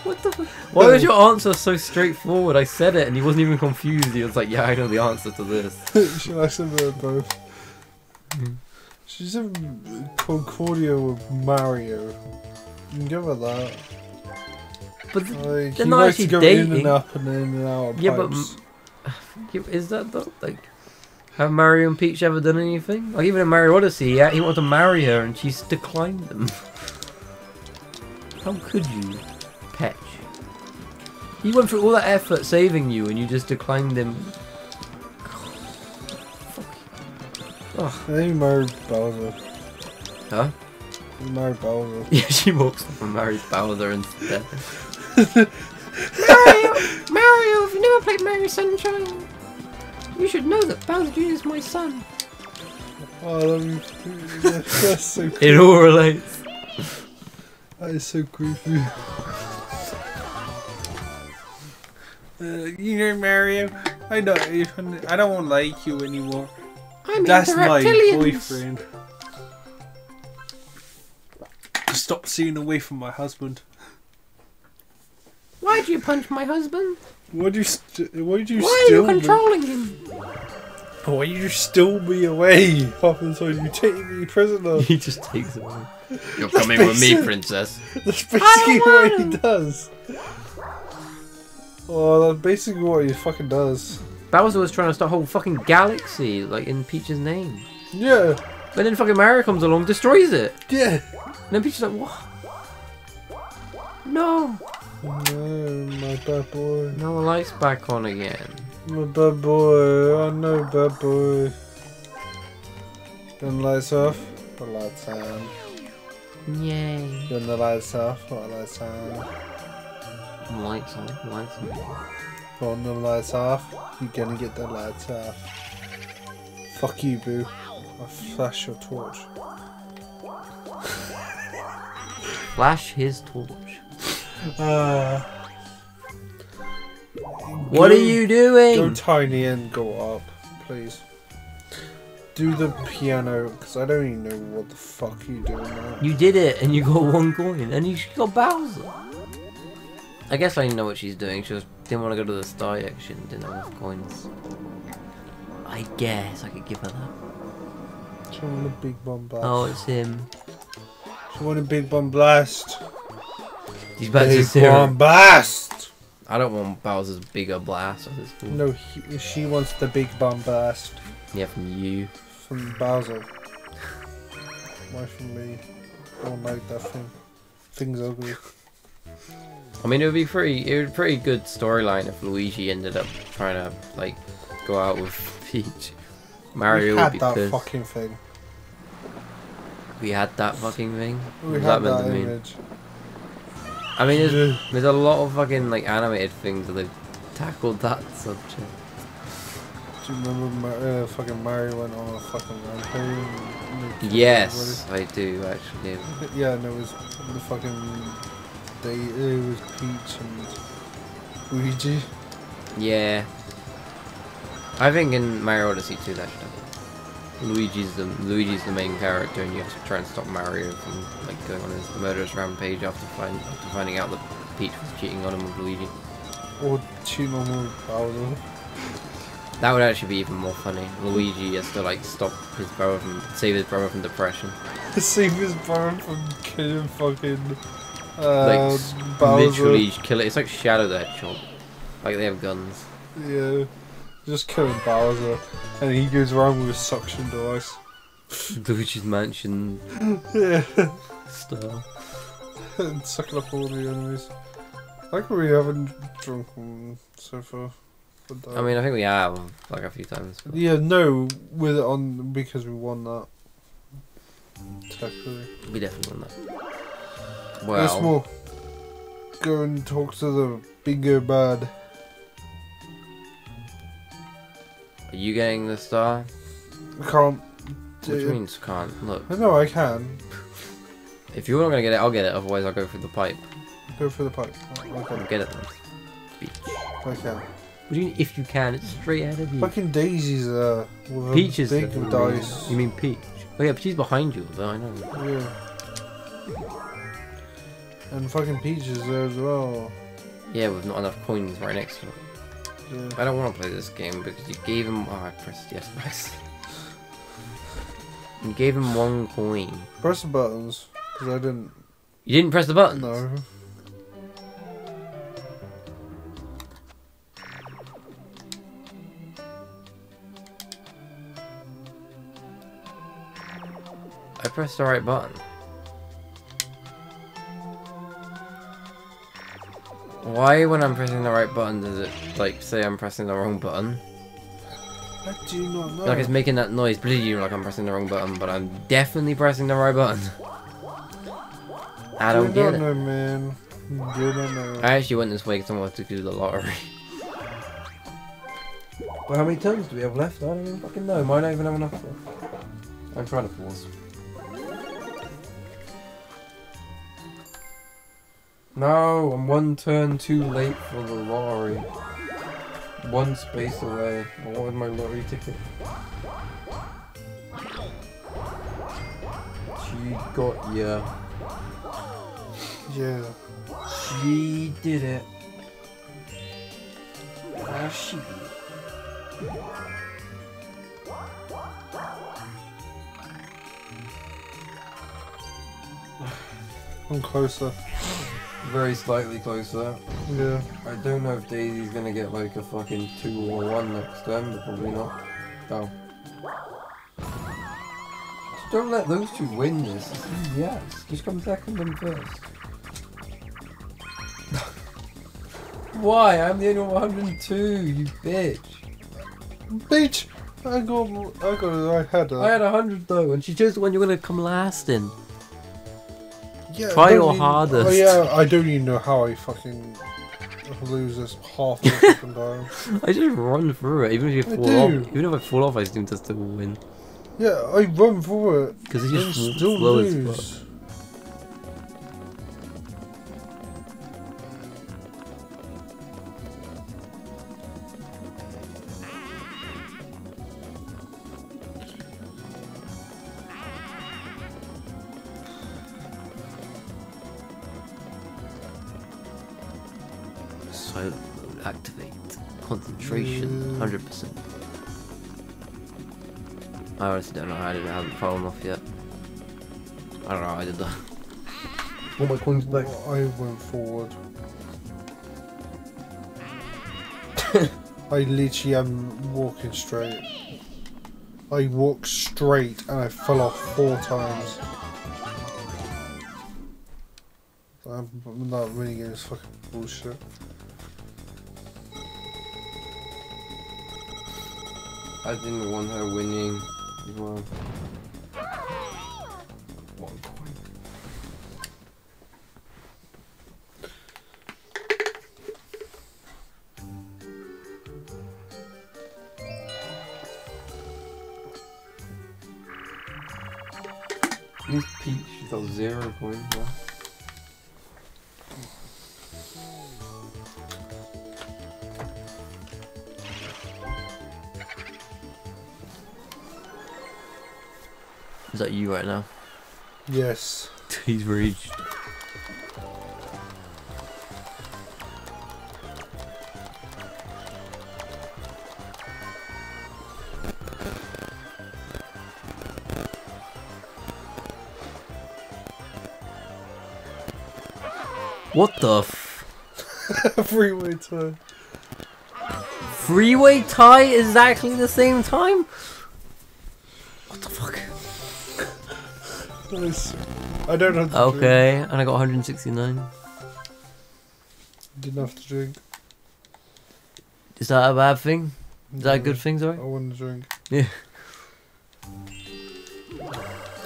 What the? Fuck? Why was your answer so straightforward? I said it, and he wasn't even confused. He was like, "Yeah, I know the answer to this." she likes a bit of both. Mm. She's in Concordia with Mario. You can give her that. But th- Like, They're not actually go in and dating. up and in and out of Yeah, but pipes. Yeah, Is that though? Like, have Mario and Peach ever done anything? Like, even in Mario Odyssey, yeah, he wanted to marry her and she's declined him. How could you, Peach? He went through all that effort saving you and you just declined him. Fuck. Ugh. I think he married Bowser. Huh? He married Bowser. Yeah, she walks up and marries Bowser instead. Mario! Mario, if you never played Mario Sunshine, you should know that Bowser Jr. is my son. Oh, that that's so creepy. It all relates. That is so creepy. Uh, you know, Mario, I don't, I don't like you anymore. I'm That's my reptilians. boyfriend. Stop seeing away from my husband. Why'd you punch my husband? Why'd you, st- why'd you Why are you steal me? controlling him? Why you steal me away? Up until you take me prisoner. He just takes it away. You're coming with me, princess. That's basically what he does. Oh, that's basically what he fucking does. Bowser was trying to start a whole fucking galaxy, like in Peach's name. Yeah, But then fucking Mario comes along, destroys it. yeah. And then Peach is like, what? No. No, my bad boy. Now the light's back on again. My bad boy. Oh no, bad boy. Then lights off. The lights on. Yay. Then the lights off. What lights on? Lights on, lights on. Turn the lights off. You're gonna get the lights off. Fuck you, boo. I'll flash your torch. Flash his torch. Uh, What go- are you doing? Go tiny and go up, please. Do the piano, because I don't even know what the fuck you're doing now. You did it, and you got one coin, and you got Bowser. I guess I know what she's doing. She was, didn't want to go to the star action, didn't have enough coins. I guess I could give her that. She want a big bomb blast. Oh, it's him. She want a big bomb blast. He's back to Big zero. bomb blast! I don't want Bowser's bigger blast. Or this. No, he, she wants the big bomb blast Yeah, from you. from Bowser. Why from me? I don't like that thing. Thing's ugly. I mean, it would be pretty. It would be pretty good storyline if Luigi ended up trying to like go out with Peach. Mario we would had be that pissed. fucking thing. We had that fucking thing. We had that that mean? image. I mean, there's, there's a lot of fucking like animated things that they've tackled that subject. Do you remember uh, fucking Mario went on a fucking rampage? Yes, I do actually. Yeah, and it was the fucking. They, it was Peach and Luigi. Yeah. I think in Mario Odyssey 2 that should happen. Luigi's the Luigi's the main character, and you have to try and stop Mario from like going on his murderous rampage after find, after finding out that Peach was cheating on him with Luigi. Or cheating on with Bowser. That would actually be even more funny. Luigi has to like stop his brother from save his brother from depression. Save his brother from killing fucking. Uh, Like Bowser. literally kill it. It's like Shadow the Hedgehog. Like they have guns. Yeah. Just killing Bowser. And he goes around with a suction device. Luigi's Mansion yeah. style. and sucking up all the enemies. Like we haven't drunk one so far. Uh, I mean, I think we have like a few times. but- Yeah, no, with it on because we won that. Technically. We definitely won that. Well, more. go and talk to the bingo bird. Are you getting the star? I can't. Do you mean can't? Look, No, I can. if you're not gonna get it, I'll get it. Otherwise, I'll go through the pipe. Go for the pipe. Oh, I I'll can. get it then. Beach. I can. What do you mean if you can? It's straight ahead of you. Fucking Daisy's there with Peach big dice. You mean Peach? Oh yeah, but she's behind you. Though I know. Yeah. And fucking Peach is there as well. Yeah, with not enough coins right next to it. Yeah. I don't want to play this game because you gave him. Oh, I pressed yes, press. You gave him one coin. Press the buttons, because I didn't You didn't press the button. know. I pressed the right button. Why, when I'm pressing the right button, does it like say I'm pressing the wrong button? I do not know. Like it's making that noise, bleeding like I'm pressing the wrong button, but I'm definitely pressing the right button. I don't you get it. know, man. You don't know. I actually went this way because I wanted to do the lottery. Well, how many turns do we have left? I don't even fucking know. Might not even have enough. left. I'm trying to pause. No, I'm one turn too late for the lorry. One space away. I wanted my lorry ticket. She got ya. Yeah. She did it. Ah, she. I'm closer. Very slightly closer. Yeah. I don't know if Daisy's gonna get like a fucking 2 or 1 next turn, but probably not. Oh. Just don't let those two win this. Yes. Just come second and first. Why? I'm the only one 102, you bitch. Bitch! I got, I got, I had I a. had 100 though, and She chose the one you're gonna come last in. Yeah, try your even- hardest. Oh, yeah, I don't even know how I fucking lose this half the fucking time. I just run through it, even if you I fall do. off. Even if I fall off, I seem to still win. Yeah, I run through it Because it's just slow as fuck. Concentration, mm. 100%. I honestly don't know how I did it. I haven't fallen off yet. I don't know how I did that. All my coins back. I went forward. I literally am walking straight. I walked straight and I fell off four times. I'm not winning this fucking bullshit. I didn't want her winning as well. One. Miss Peach, she's got zero coins now. Is that you right now? Yes. He's raged. What the f- Freeway time. freeway tie is exactly the same time? Nice. I don't have to drink. Okay, and I got 169. Didn't have to drink. Is that a bad thing? Is that a good thing, sorry? I want to drink. Yeah.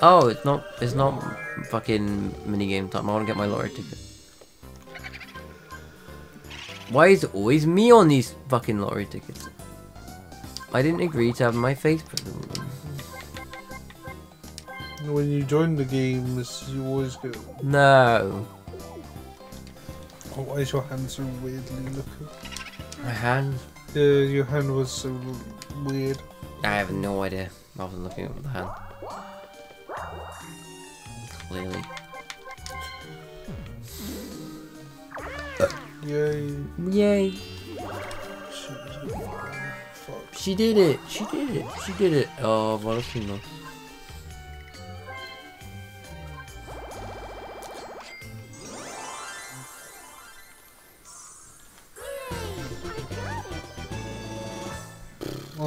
Oh, it's not. It's not fucking minigame time. I want to get my lottery ticket. Why is it always me on these fucking lottery tickets? I didn't agree to have my face put. When you join the games, you always get. No. Oh, why is your hand so weirdly looking? My hand? Yeah, your hand was so weird. I have no idea. I wasn't looking at the hand. Clearly. Yay. Yay. Shit, is it- Fuck. She did it. She did it. She did it. Oh, Valentino.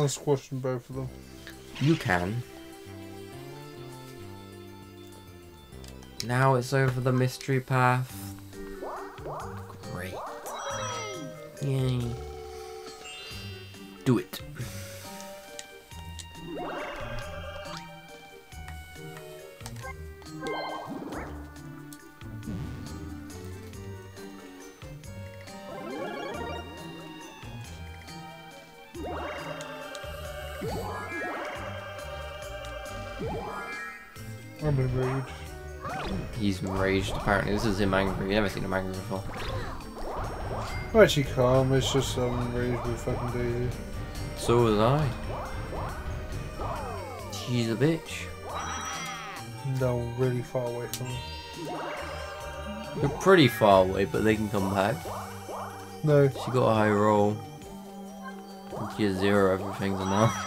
I'll squash them both of them. You can. Now it's over the mystery path. Great. Yay. I'm enraged. He's enraged apparently. This is him angry. You've never seen him angry before. I'm actually calm, it's just I'm enraged with fucking Daisy. So was I. She's a bitch. No, really far away from me. They're pretty far away, but they can come back. No, She got a high roll. She has zero everything so now.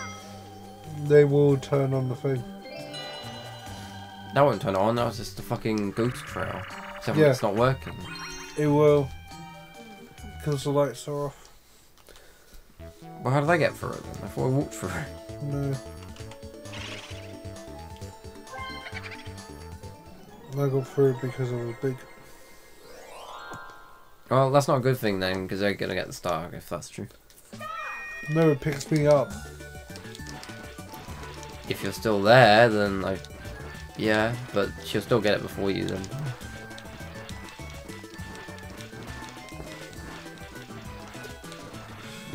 They will turn on the thing. That won't turn on, that was just the fucking ghost trail. Except Yeah. it's not working. It will. Because the lights are off. Well, how did I get through it then? I thought I walked through it. No. I got through because I was big. Well, that's not a good thing then, because they're gonna get the star if that's true. No, it picks me up. If you're still there, then I. Yeah, but she'll still get it before you then.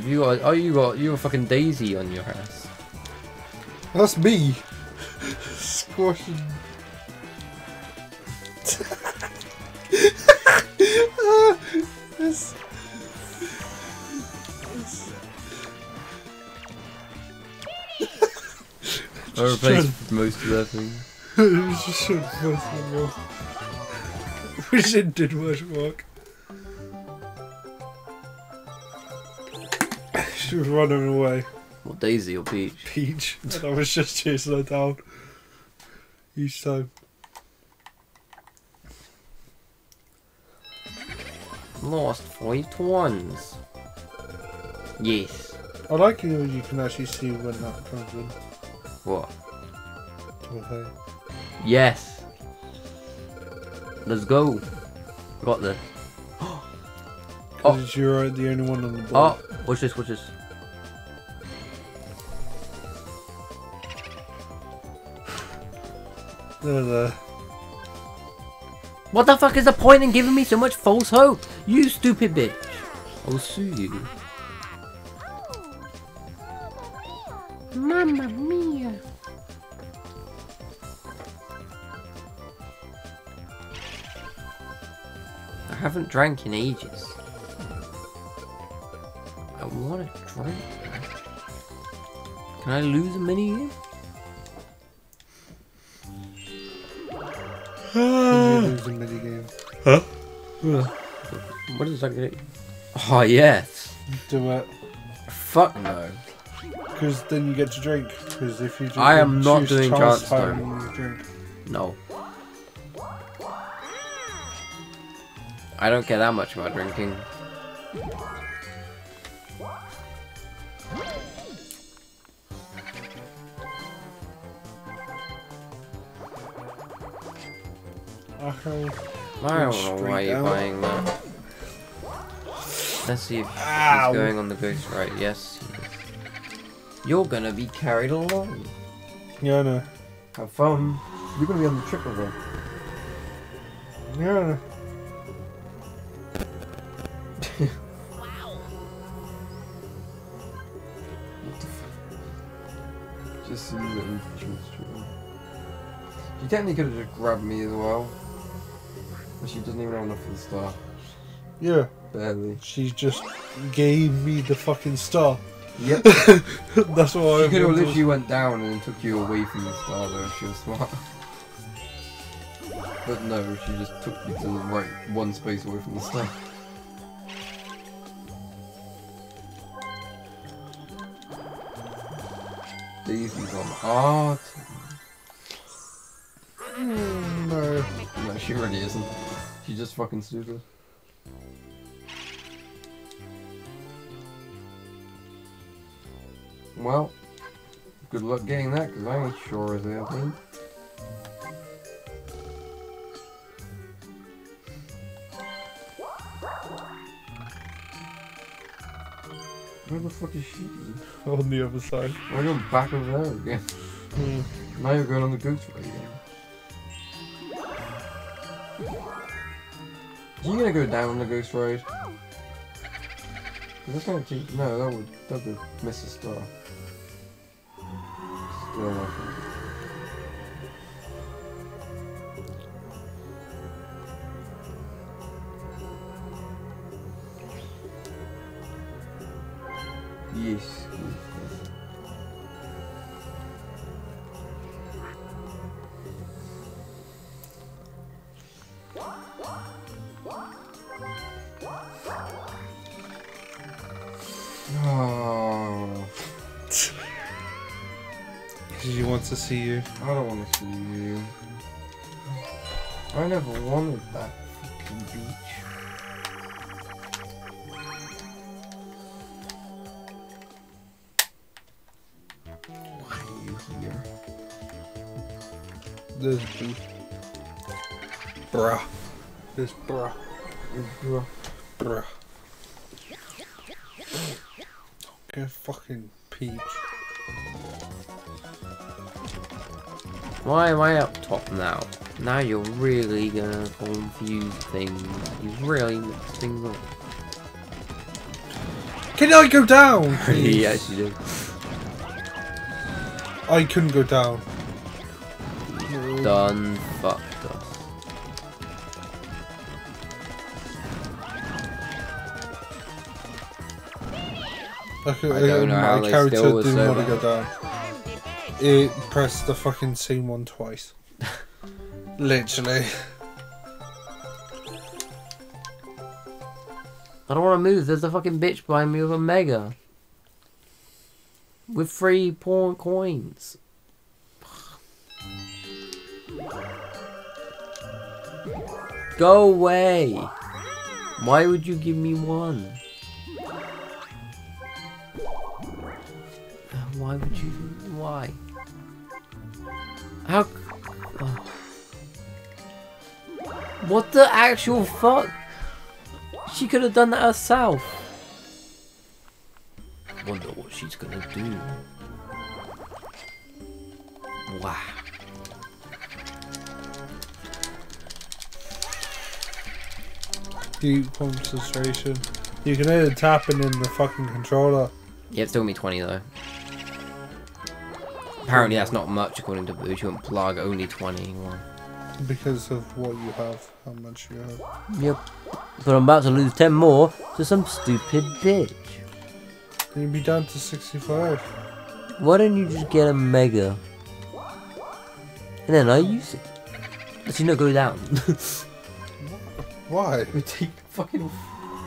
You got oh you got you got fucking Daisy on your ass. That's me. Squashing. I replaced most of that thing. it was just so personal. Which it did much work. She was running away. Well, Daisy or Peach. Peach. And I was just chasing her down. Each time. Lost five ones. Yes. I like it when you can actually see when that comes in. What? Okay. Yes. Let's go. Got the. Oh. Because you're the only one on the board. Oh, what's this? What's this? There, there. What the fuck is the point in giving me so much false hope? You stupid bitch. I'll sue you. Mamma mia. I haven't drank in ages. I want to drink. Can I lose ah. a mini game? You lose a minigame. Huh? What is that gonna Oh yes. Do it. Fuck no. Because then you get to drink. Because if you just I am not doing chance time, time. you drink. No. I don't care that much about drinking. Okay. I don't know why you're buying that. Let's see if Ow. he's going on the ghost right. Yes. You're gonna be carried along. Yeah, I know. Have fun. You're gonna be on the trip with her. Yeah. wow. Just see that infantry's. She technically could have just grabbed me as well. But she doesn't even have enough for the star. Yeah. Barely. She just gave me the fucking star. Yep. That's why She I could have literally went down and took you away from the star though if she was smart. But no, she just took you to the right one space away from the star. Daisy's on art. Mm, no. No, she really isn't. She's just fucking stupid. Well, good luck getting that, because I ain't sure as hell, man. Where the fuck is she? On the other side. We're going back over there again. Mm. Now you're going on the goose way again. Are you gonna go down on the ghost road? That's gonna. No, that would that would miss a star. Still to see you. I don't want to see you. I never wanted that fucking Peach. Why are you here? There's boo. Bruh. There's bruh. This bruh. Bruh. Get fucking peach. Why am I up top now? Now you're really gonna confuse things. You really mix things up. Can I go down? please? yes, you do. I couldn't go down. Done fucked us. I, I don't know how they still were didn't so want to go down. It pressed the fucking same one twice. Literally. I don't want to move. There's a fucking bitch behind me with a mega. With three pawn coins. Go away. Why would you give me one? Why would you? Why? How? oh. What the actual fuck? She could have done that herself. Wonder what she's gonna do. Wow. Deep concentration. You can hear it tapping in the fucking controller. Yeah, it's still me 20 though. Apparently that's not much according to Boo. She went plug only 20. Well, Because of what you have, how much you have. Yep. But I'm about to lose 10 more to some stupid bitch. Can You'd be down to 65. Why don't you just get a mega? And then I use it. Let you not go down. Why? We take fucking.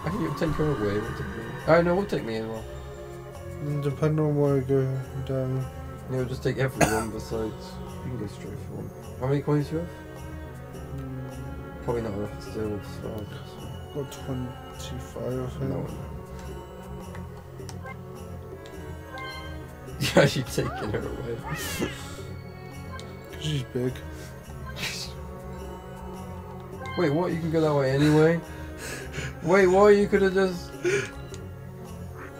I think it'll take her away. It'll take her away. I know, it'll take me as well. Depending on where I go down. It'll just take everyone besides. You can go straight for one. How many coins do you have? Mm. Probably not enough to deal with stars. Got 25, I think. No one. Yeah, she's taking her away. Because she's big. Wait, what? You can go that way anyway? Wait, what? You could have just.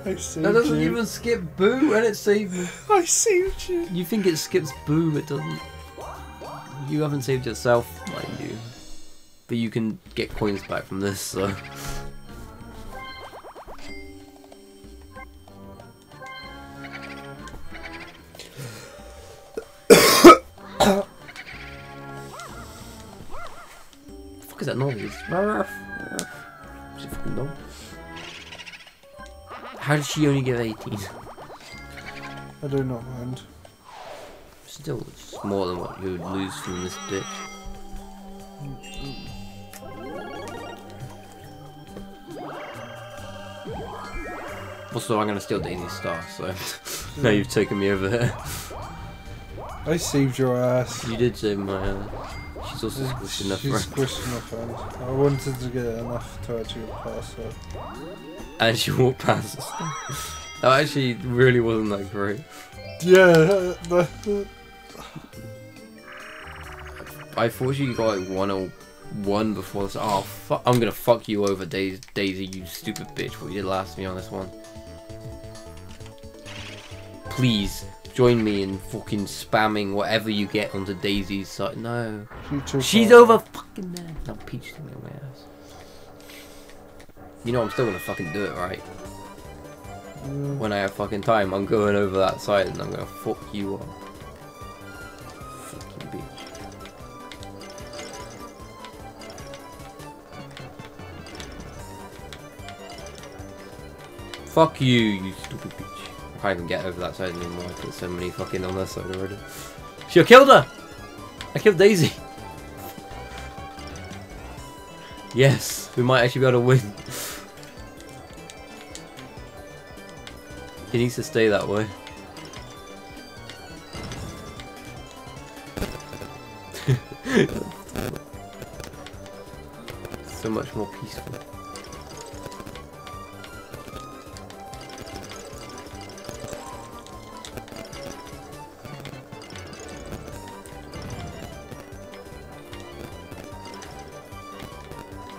I saved That doesn't you. even skip boo and it saved me. I saved you. You think it skips boo, it doesn't. You haven't saved yourself, mind you. But you can get coins back from this, so. fuck is that noise? Is fucking dog? How did she only get 18? I do not mind. Still, it's more than what you would lose from this bitch. Also, I'm gonna steal Daisy's star, so now you've taken me over there. I saved your ass. You did save my. Uh, she's also squished enough, She's squished enough, and I wanted to get enough to actually pass her. And she walked past us. That actually really wasn't that great. Yeah, I thought she got like one or one before this. Oh fuck! I'm gonna fuck you over, Daisy. Daisy, you stupid bitch. What you did last to me on this one. Please join me in fucking spamming whatever you get onto Daisy's side. No, she's over fucking there. Now Peach me on my ass. You know I'm still gonna fucking do it, right? Yeah. When I have fucking time, I'm going over that side and I'm gonna fuck you up. Fucking bitch. Fuck you, you stupid bitch. I can't even get over that side anymore. I put so many fucking on that side already. She killed her! I killed Daisy! Yes, we might actually be able to win. He needs to stay that way. so much more peaceful.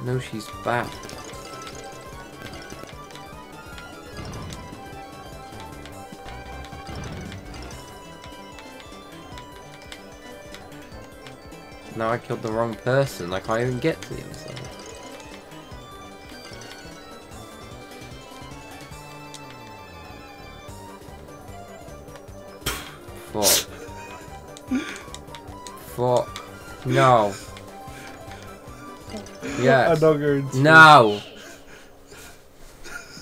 No, she's back. Now I killed the wrong person. I can't even get to the other side. Fuck. Fuck. No. I'm Yes. not going to. No.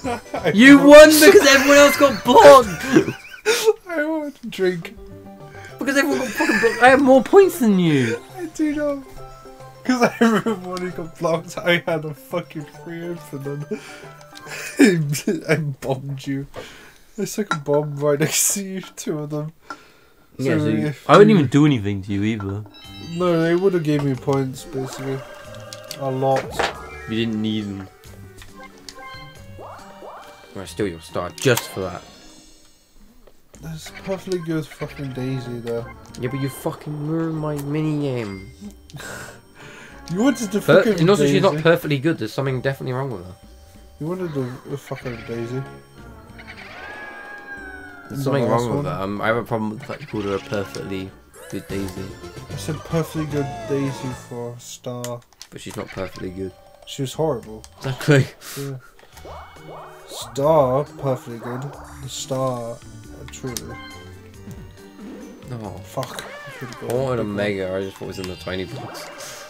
You won because everyone else got blocked. I want to drink. Because everyone got fucking blocked. I have more points than you. I do not. Because everybody got blocked, I had a fucking free open and I bombed you. It's like a bomb right next to you, two of them. Yeah, So so you, I wouldn't you- even do anything to you either. No, they would have gave me points, basically. A lot. You didn't need them. I'm gonna steal your star just for that. That's perfectly good fucking Daisy, though. Yeah, but you fucking ruined my mini game. You wanted to Per- fucking and also, Daisy. she's not perfectly good. There's something definitely wrong with her. You wanted to fucking Daisy. There's something last wrong with one. her. Um, I have a problem with the fact you called her a perfectly good Daisy, I said perfectly good Daisy for a star. but she's not perfectly good. She was horrible. Exactly. Yeah. Star, perfectly good. The star, truly. No. Oh. Fuck. I I wanted a mega. I just thought it was in the tiny box.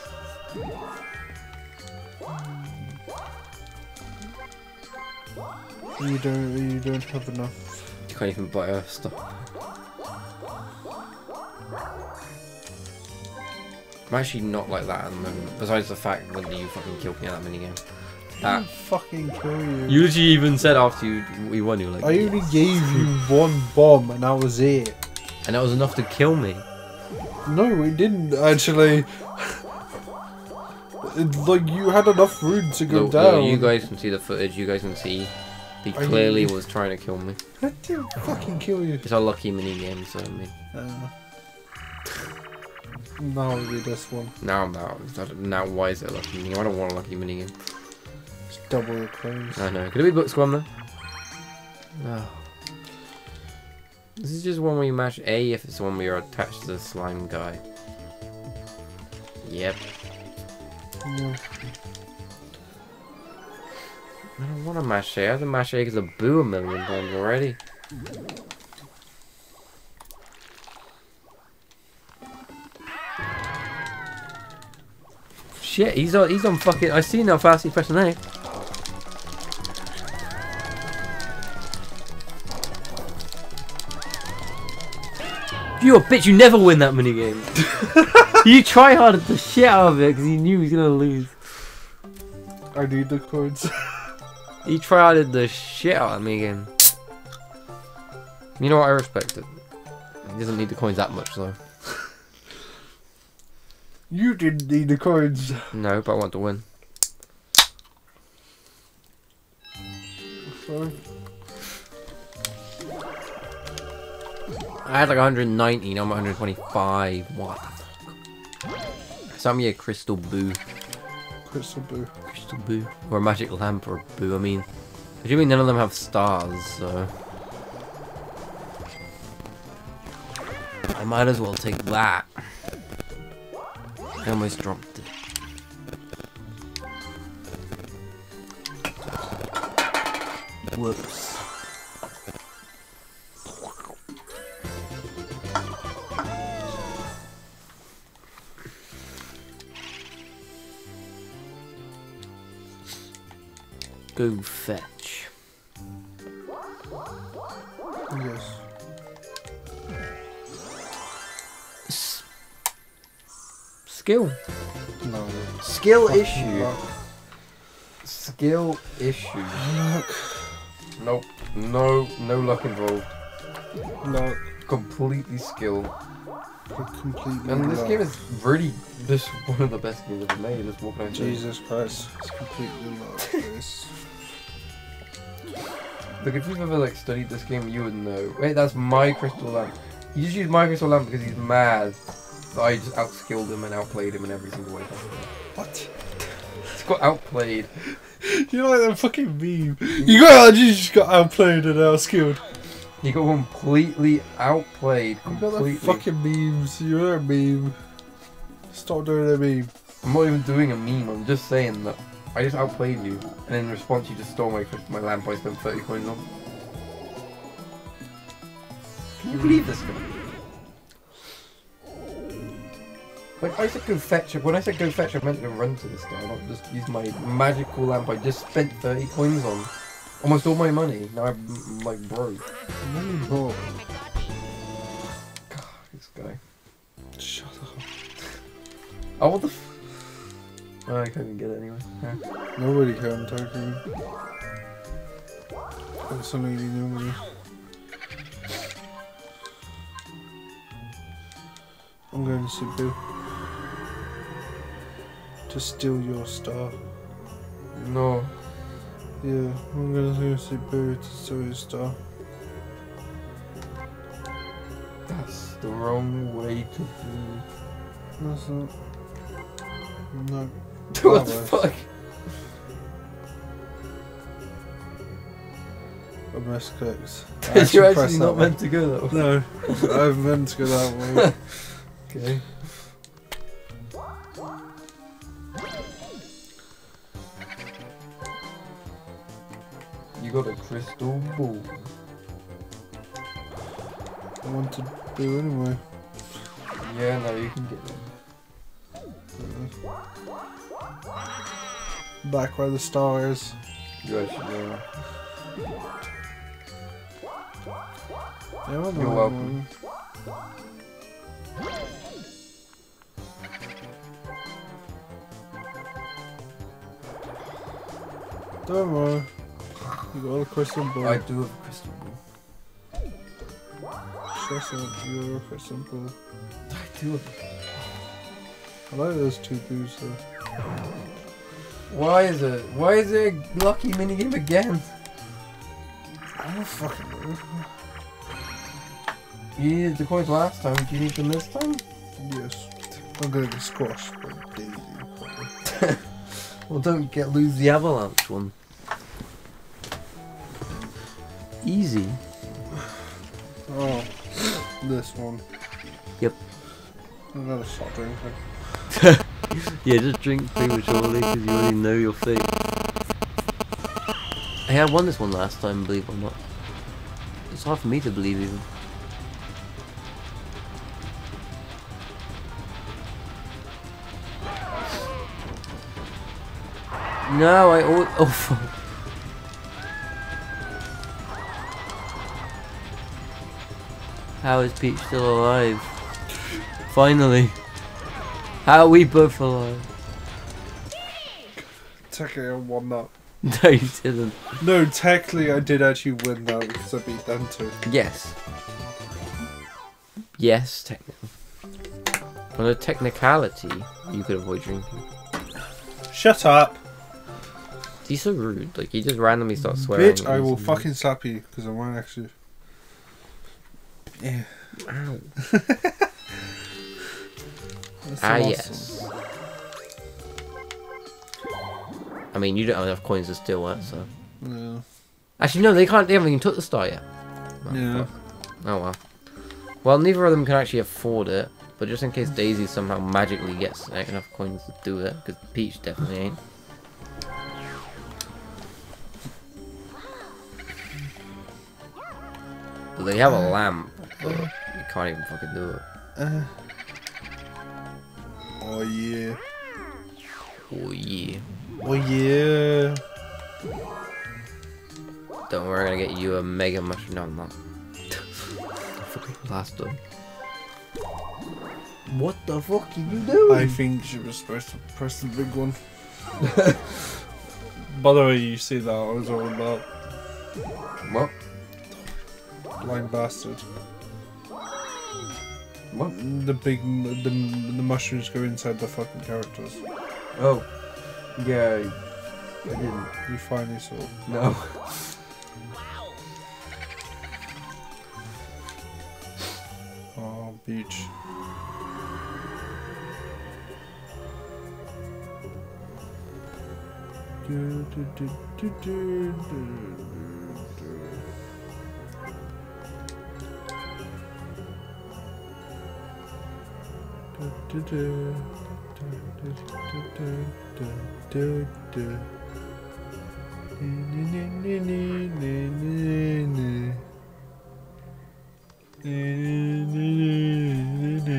You don't. You don't have enough. You can't even buy her stuff. I'm actually not like that at the moment. Besides the fact that you fucking killed me at that minigame. I That. didn't fucking kill you. You literally even said after you we won, you were like, I only gave you one bomb, and that was it. and that was enough to kill me. No, it didn't actually. It, like you had enough room to go down. look, you guys can see the footage. You guys can see. He clearly was trying to kill me. I didn't fucking kill you. It's a lucky minigame, so I mean, Uh, now it'll be this one. now I'm out. Now why is it a lucky minigame? I don't want a lucky minigame. It's double the. I know. Could it be Booksquirm then? No. This is just one where you mash A if it's the one where you're attached to the slime guy. Yep. Yeah. I don't want to mash A. I have to mash A because I boo a million times already. shit, he's on. He's on fucking. I see how fast he's pressing A. You a bitch! You never win that mini game. you try harded the shit out of it because you knew he was gonna lose. I need the coins. He try harded the shit out of me again. You know what? I respect it. He doesn't need the coins that much though. you didn't need the coins. No, but I want to win. So, I had like 190, now I'm 125. What the fuck? Some year crystal boo. Crystal Boo. Crystal boo. Or a magic lamp or boo, I mean. I do mean none of them have stars, so. I might as well take that. I almost dropped it. Whoops. Go fetch. Yes. S- Skill. No. Skill Fucking issue. luck. Skill issue. Luck. Nope. No. No luck involved. No. Completely skill. Completely. And this game is really this one of the best games ever made. Is what can I say? Jesus Christ. It's completely luck. this. Look, if you've ever like studied this game, you would know. Wait, that's my crystal lamp. He just used my crystal lamp because he's mad that I just outskilled him and outplayed him in every single way. What? He's got outplayed. You know like that fucking meme? You got you just got outplayed and outskilled. He got completely outplayed. You got that Completely. fucking memes. You're a meme. Stop doing a meme. I'm not even doing a meme. I'm just saying that I just outplayed you, and in response, you just stole my my lamp. I spent 30 coins on. Can you believe this guy? Like I said, go fetch it. When I said go fetch, I meant to run to this guy, not just use my magical lamp. I just spent 30 coins on. Almost all my money. Now I'm like broke. Money bro. God, this guy. Shut up. Oh, what the f- oh, I couldn't get it anyway. Yeah. Nobody can me. That's only you me. I'm going to see Boo. To steal your star. No. Yeah, I'm to go to see Boo to steal star. That's the wrong way to do. That's not. No. what the fuck? I misclicked. I Did you pressed actually not meant to go though? No, I meant to go that way. Okay. You got a crystal ball. I want to do anyway. Yeah, no, you can get it. Back where the star is. Know. Yeah, the You're welcome. Don't worry. You got a crystal ball. I do have a crystal ball. Stress out, you're a crystal ball. I do I like those two boos though. Why is it? Why is it a lucky minigame again? I don't fucking know. You needed the coins last time, do you need them this time? Yes. I'm gonna get squashed by Daisy. Well, don't get lose the avalanche one. Easy. Oh, this one. Yep. I'm gonna stop drinking. Yeah, just drink prematurely because you already know your fate. Hey, I won this one last time, believe it or not. It's hard for me to believe even. No, I oh, oh fuck. How is Peach still alive? Finally. How are we both alive? Technically, I won that. No, you didn't. No, technically, I did actually win that because I beat them two. Yes. Yes, technically. On a technicality, you could avoid drinking. Shut up, He's so rude. Like he just randomly starts swearing. bitch! I will fucking slap you because I won't actually. Yeah. Ow. Ah last yes. I mean, you don't have enough coins to steal it, so. one. Actually, no, they can't. They haven't even took the star yet. Oh, Yeah. fuck. Oh well. Well, neither of them can actually afford it. But just in case Daisy somehow magically gets enough coins to do it, because Peach definitely ain't. But they have a lamp, but you can't even fucking do it. Uh. Oh yeah. Oh yeah. Oh yeah. Don't worry, I'm gonna get you a mega mushroom. No, I'm not. fucking last one. What the fuck are you doing? I think she was supposed to press the big one. By the way, you see that I was all about What? blind bastard. What? The big, the the mushrooms go inside the fucking characters. Oh. Yeah. I didn't. You finally saw. No. Oh, Peach. Do, do, do.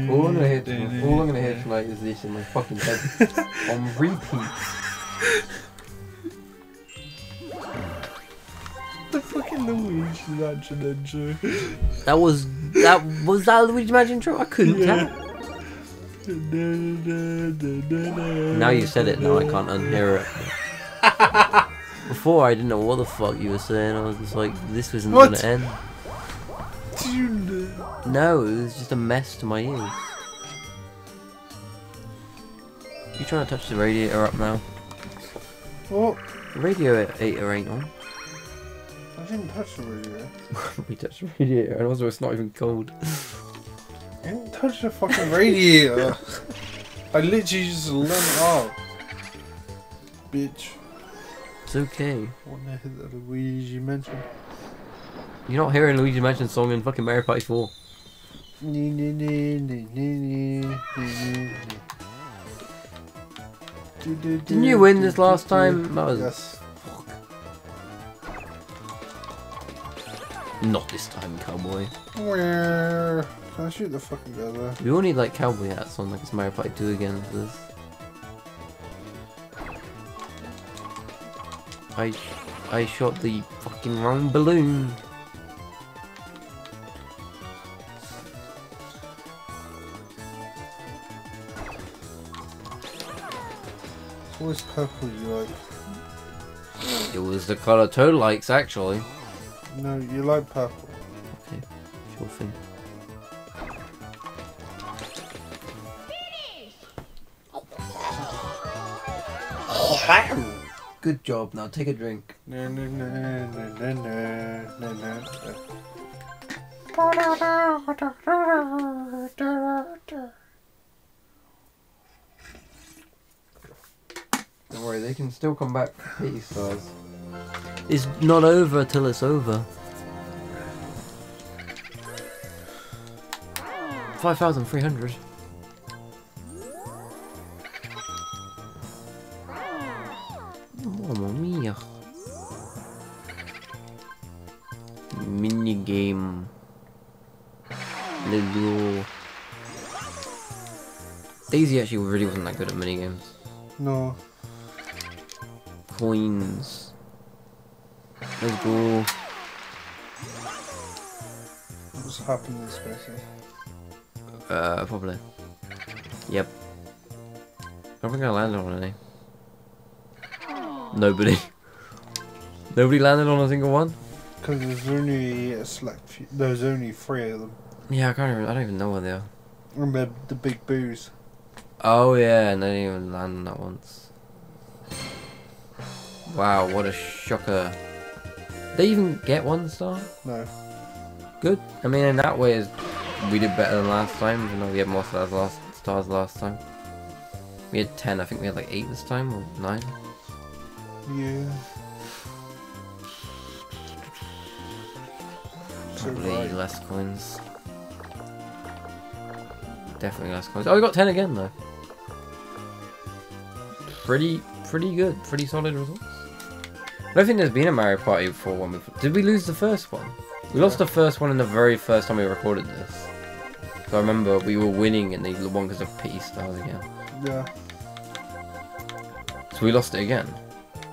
All I'm gonna hear tonight, all I'm gonna hear tonight is this in my fucking head on repeat. The fucking Luigi Mansion intro. That was that was that Luigi Mansion intro. I couldn't tell. Now you said it. Now I can't unhear it. Before I didn't know what the fuck you were saying. I was just like, this wasn't What? gonna end. No, it was just a mess to my ears. You trying to touch the radiator up now? What? The radiator ain't on. I didn't touch the radio. we touched the radiator, and also it's not even cold. I didn't touch the fucking radiator. I literally just leant it up. Bitch. It's okay. What the hell did Luigi mention? You're not hearing Luigi Mansion song in fucking Mario Party 4. Nee, nee, nee, nee, nee, nee, nee, nee. Do, do, do, Didn't you win this last time? That was Yes. Not this time, cowboy. Where? Can I shoot the fucking guy there? We all need like cowboy hats on, like it's Mario Party 2 again for this. I, I shot the fucking wrong balloon. It's always purple you like. It was the color Toad likes, actually. No, you like purple. Okay, sure thing. Good job. Now take a drink. Don't worry, they can still come back for stars. It's not over till it's over. 5,300. Mamma mia. Minigame. Little. Daisy actually really wasn't that good at minigames. No. coins. Let's go. What's happening, Spacey? Uh, probably. Yep. I don't think I landed on any. Nobody. Nobody landed on a single one? Because there's only a select few. There's only three of them. Yeah, I can't even, I don't even know where they are. Remember the big boos. Oh yeah, and they didn't even land on that once. Wow, what a shocker. They even get one star? No. Good. I mean, in that way, we did better than last time, even though we had more stars last, stars last time. We had 10, I think we had like 8 this time, or 9. Yeah. Probably right. less coins. Definitely less coins. Oh, we got 10 again, though. Pretty, pretty good. Pretty solid results. I don't think there's been a Mario Party before when we... Did we lose the first one? We lost the first one in the very first time we recorded this. So I remember we were winning and they won because of pity stars again. Yeah. So we lost it again.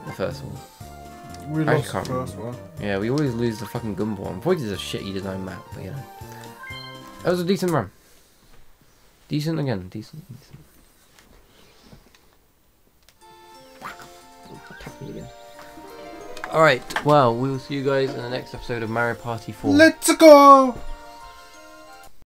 The first one. We I lost the can't first remember. one. Yeah, we always lose the fucking Gumball one. Void is a shitty design map, but you know. That was a decent run. Decent again, decent, decent. Alright, well, we will see you guys in the next episode of Mario Party 4. Let's go!